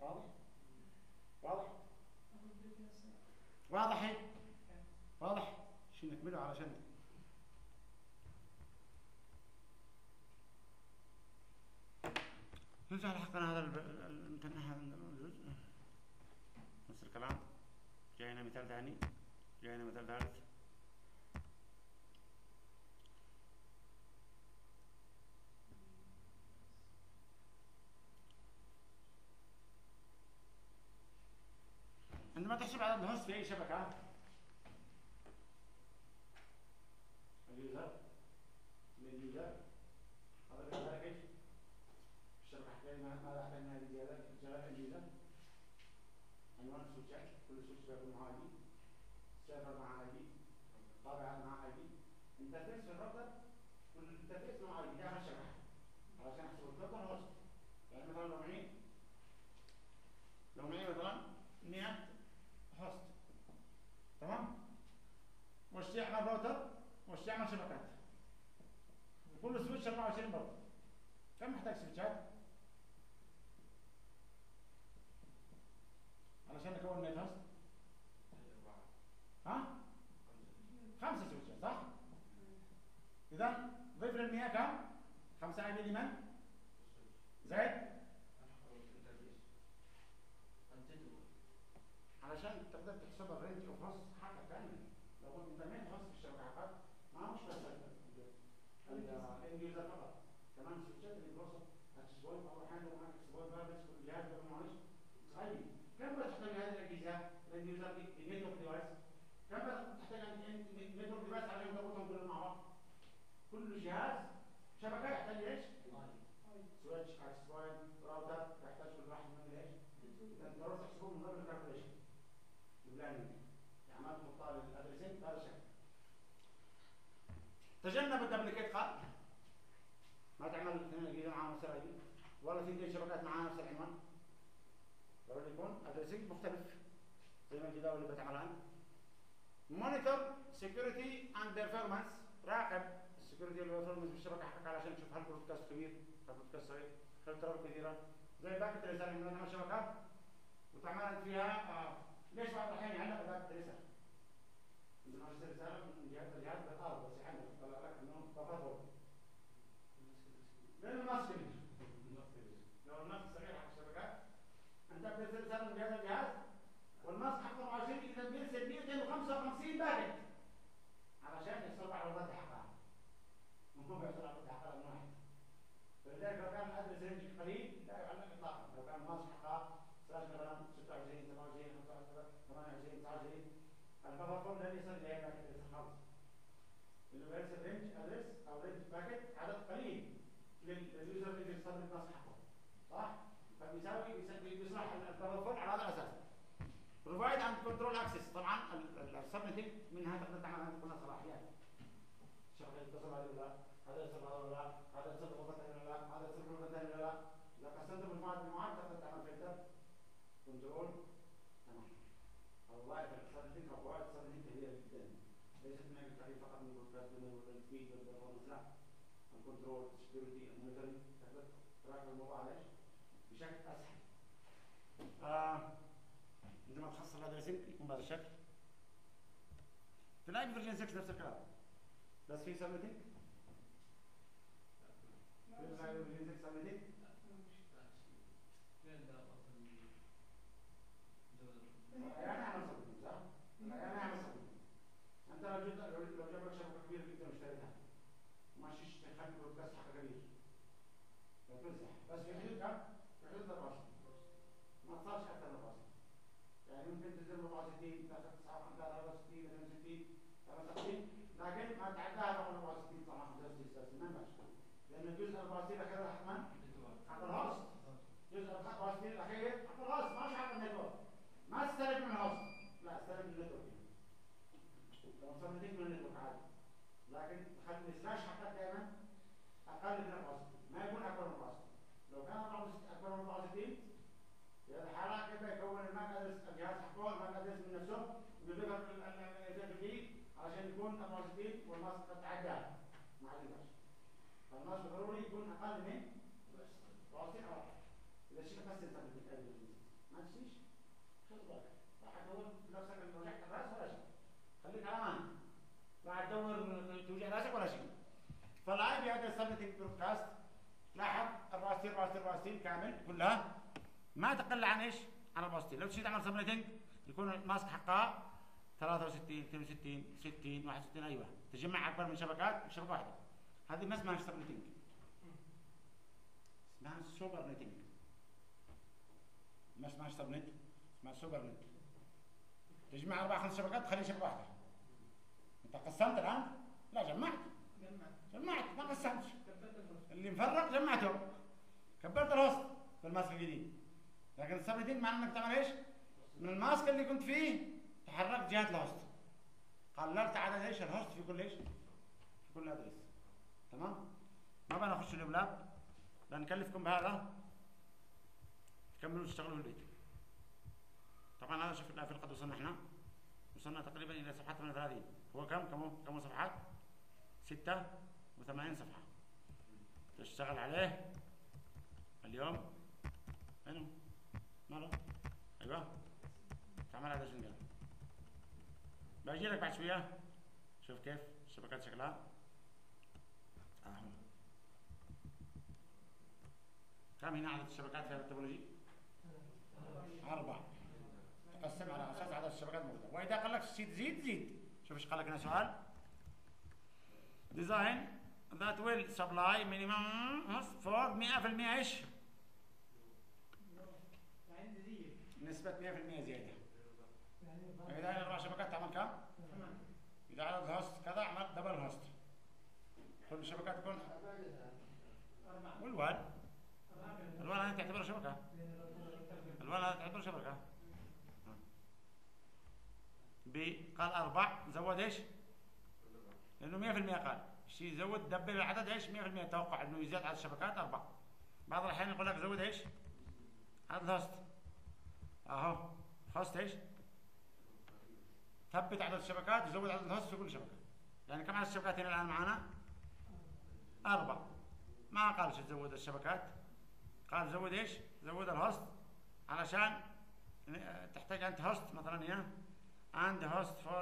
واضح؟ واضح؟ واضح؟ واضح؟ شو نكمله علشان نرجع لحقنا هذا الب- ال- ال- انتهى هذا الجزء نفس الكلام. جاينا مثال ثاني. جاينا مثال ثالث. عندما تحسب عدد ال host في أي شبكة. ال user ال user هذا كذلك؟ ماذا احتاجنا لزيادة جلال اليوزر عنوان السويتشات كل دي سيرفر معاه اي دي طابعة معاه اي دي انترفيس في الراوتر كل انترفيس اي دي داخل الشبكة علشان احسب الكابتن هوست يعني مثلا لو معي لو معي مثلا 100 هوست تمام وش يعمل راوتر وش يعمل شبكات كل switch 24 port كم محتاج سويتشات علشان نكون 100 host ها؟ خمسة سويتشات صح؟ إذا ضيف للمية كم خمسة IP لمن زائد علشان تقدر تحسب ال range of host حقك كامل لو كنت انت 100 host في الشبكة حقك ما مش ال end user فقط. كمان switch ات اللي بروسس access point أو أحيانا لو معك access point باربس كل جهاز بيكون معلش. طيب. كم بتحتاج هذه الأجهزة ال end user network device. كم بتحتاج network device علشان تربطهم كلهم مع بعض. كل جهاز شبكة يحتاج إيش؟ switch access point router يحتاج كل واحد منهم إيش؟ انت تحسبهم من ضمن ال calculation ال planning يعني ما تحطها لل addressing بهذا الشكل. تجنب ال duplicate قال ما تعمل اجهزه معاهم ال IP ولا تنتهي شبكات معاها نفس العنوان. ضروري يكون addressing مختلف زي ما الجداول اللي بتعملها انت monitor security and performance راقب ال security وال performance بالشبكه حقك علشان تشوف هل ال broadcast كبير هل ال broadcast صغير هل ترى كثيره زي باكت الرساله من نعمل شبكات وتعمل فيها آه ليش بعض الأحيان يعلق باكت الرساله انت ما ترسل رسالة من جهة الجهاز بالارض بس يعلق يطلع لك إنه بفر لأنه النص كبير لو النص صغير انت رساله من جهاز الجهاز والنص حق 24 اذا بيرسل 255 باكت علشان يحصل على الرد حقها مو بيحصل على حقها من واحد فلذلك لو كان الادرس رينج قليل لا يعلق اطلاقا لو كان حقها سلاش مثلا 26 27 28 29 البفر فورم لن يصل إلى باكت خالص لأنه بيرسل رينج ادرس أو رينج باكت عدد قليل لليوزر اللي بيستخدم حقه صح؟ فبيساوي البفر فورم على هذا الاساس طبعا ال subnetting منها تقدر تعمل عندك كلها صلاحيات الشبكه يتصل عليه ولا؟ لا هذا يتصل عليه ولا؟ لا هذا يتصل غرفه ثانية ولا؟ لا هذا يتصل غرفه ثانية ولا؟ لا اذا قسمت مجموعات مجموعات تقدر تعمل filter control تمام. والله ال subnetting فوائد ال subnetting كبيرة جدا. ليست من التعريف فقط من من؟ بشكل اسهل آه. عندما تخصص الاسم يكون بهذا الشكل في ال IP version 6 نفس الكلام بس في subnetting في version 6 subnetting يعني اعمل؟ حدود 24 ما أكثر من 24 يعني ممكن تنزل 64 تاخذ 64 62 63 لكن ما تعداها رقم 64 طبعا 65 66 ما ينفعش لأن الجزء 64 الاخير حتما حق ال host جزء 64 الاخير حق ال host ما في حق ال network ما تستلم من ال host لا استلم من ال network لو صممتك من ال network عادي لكن خلي ال slash حقك دائما أقل من 64 ما يكون أكبر من 64 لو كان 64 أكبر من 64 في هذه الحالة كيف يكون ال MAC address الجهاز حقه ال MAC address من نفسه يضيفها في الجديد عشان يكون 64 وال mask قد تعداه ما ينفعش فال mask ضروري يكون أقل من 64 أو أكثر إذا شيء بس يستخدم في الجهاز ما تشيش خذ بالك. راح تدور نفسك أن وجعت الراس ولا شيء. خليك على لا تدور توجع رأسك ولا شيء. فالاي بي ادرس سبميتنج برودكاست لاحظ الراستين راستين راستين كامل كلها. ما تقل عن إيش؟ عن البوستين. لو تشي تعمل سبميتنج يكون الماسك حقها 63 62 60 61 أيوه. تجمع أكبر من شبكات بشبكه واحدة هذه ما اسمها سبميتنج اسمها سوبر نتنج ما اسمها سبنت اسمها سوبر نت تجمع أربع خمس شبكات تخلي شبكة واحدة. أنت قسمت الآن؟ لا جمعت. جمعت. ما قسمتش اللي مفرق جمعته. كبرت ال host بال mask الجديد. لكن ال subnetting معنى إنك تعمل إيش؟ من ال mask اللي كنت فيه تحركت جهة ال host. قللت عدد إيش؟ ال host في كل إيش؟ في كل address تمام؟ ما بقى نخش ال lab لا. نكلفكم بهذا. تكملوا تشتغلوا في البيت؟ طبعا هذا شفنا في القد وصلنا إحنا وصلنا تقريبا إلى صفحة 38 هو كم؟ كم كم صفحات؟ 86 صفحة. تشتغل عليه. اليوم. هنا. ماله أيوه. تعمل شنو قال باجي لك بعد شوية. شوف كيف. الشبكات شكلها. كم هنا عدد الشبكات في هذا ال topology؟ أربعة. تقسم على أساس عدد الشبكات الموجودة. وإذا قال لك تزيد زيد زيد. شوف إيش قال لك هنا سؤال. Design. That supply minimum host for 100% إيش؟ نسبة 100% زيادة إذا أربع شبكات تعمل كم؟ إذا عدد ال host كذا أعمل double host كل الشبكات تكون وال WAN ال WAN هذه تعتبر شبكة ال WAN هذه تعتبر شبكة قال أربع زود إيش؟ لأنه 100% قال شيء يزود double العدد إيش 100% توقع إنه يزيد عدد الشبكات أربع بعض الأحيان يقول لك زود إيش؟ عدد host أهو. host إيش؟ ثبت عدد الشبكات وزود عدد ال host في كل شبكة يعني كم عدد الشبكات هنا الآن معنا؟ أربع ما قالش تزود الشبكات. قال زود إيش؟ زود ال host. علشان تحتاج انت host مثلا هنا. عند host for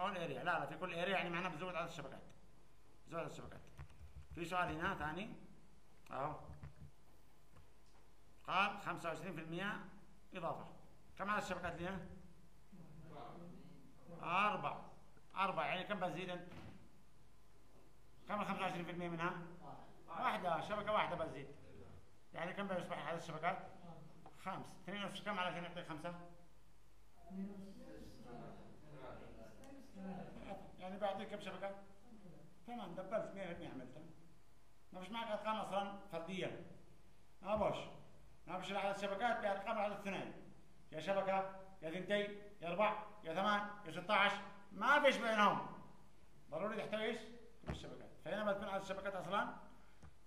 all area لا لا في كل area يعني معناه بتزود عدد الشبكات. زود عدد الشبكات في سؤال هنا ثاني أهو قال 25% إضافة كم عدد الشبكات اللي هنا؟ أربع أربع يعني كم بتزيد أنت؟ كم ال 25% منها؟ واحدة شبكة واحدة بتزيد يعني كم بيصبح عدد الشبكات؟ خمس اثنين ونص كم علشان يعطيك خمسة؟ يعني بيعطيك كم شبكة؟ تمام دبلت 100% عملتها. ما فيش معك أرقام أصلا فردية. ما بوش ما فيش عدد الشبكات بأرقام العدد الثنائي يا شبكة يا ثنتين يا أربع يا ثمان يا 16 ما فيش بينهم. ضروري تحتوي إيش؟ الشبكات. فهنا بتكون عدد الشبكات أصلا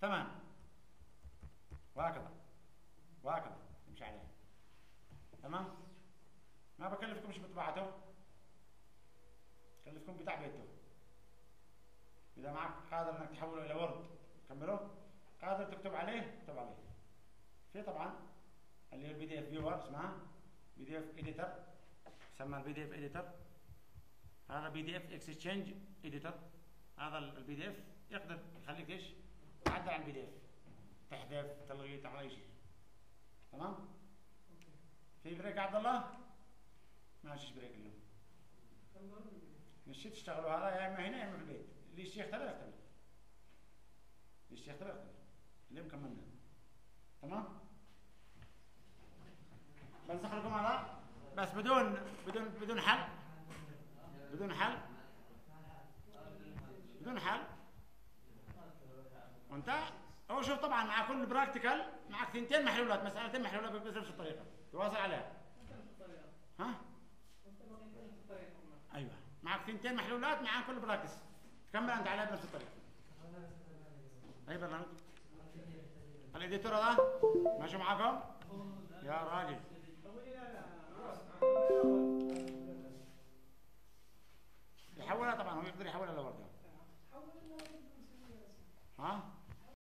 ثمان. وهكذا. وهكذا. نمشي عليها تمام؟ ما بكلفكمش بطباعته كلفكم بتعبئته إذا معك قادر إنك تحوله إلى Word كمله. قادر تكتب عليه اكتب عليه. في طبعا اللي هي ال PDF viewer اسمها PDF editor يسمى ال PDF editor هذا PDF exchange editor هذا ال PDF يقدر يخليك إيش؟ تعدل على ال PDF تحذف تلغي تعمل أي شيء. تمام؟ في break عبد الله؟ ماشيش break اليوم؟ مشيت تشتغلوا هذا يا إما هنا يا إما في البيت. يختبر يختبر اللي يشتي يختبر يختبر اليوم كملنا تمام؟ بنسخ لكم هذا؟ بس بدون بدون بدون حل؟ بدون حل؟ بدون حل؟ وانت هو شوف طبعا مع كل براكتيكال معك ثنتين محلولات مسألتين محلولات بنفس الطريقة تواصل عليها. الطريقة ها الطريقة أيوه. معك ثنتين محلولات مع كل practice كمل انت علاء بنفس الطريقة طيب، اي برنامج ال editor ماشي معاكم يا راجل. يحولها طبعا هو يقدر يحولها ها؟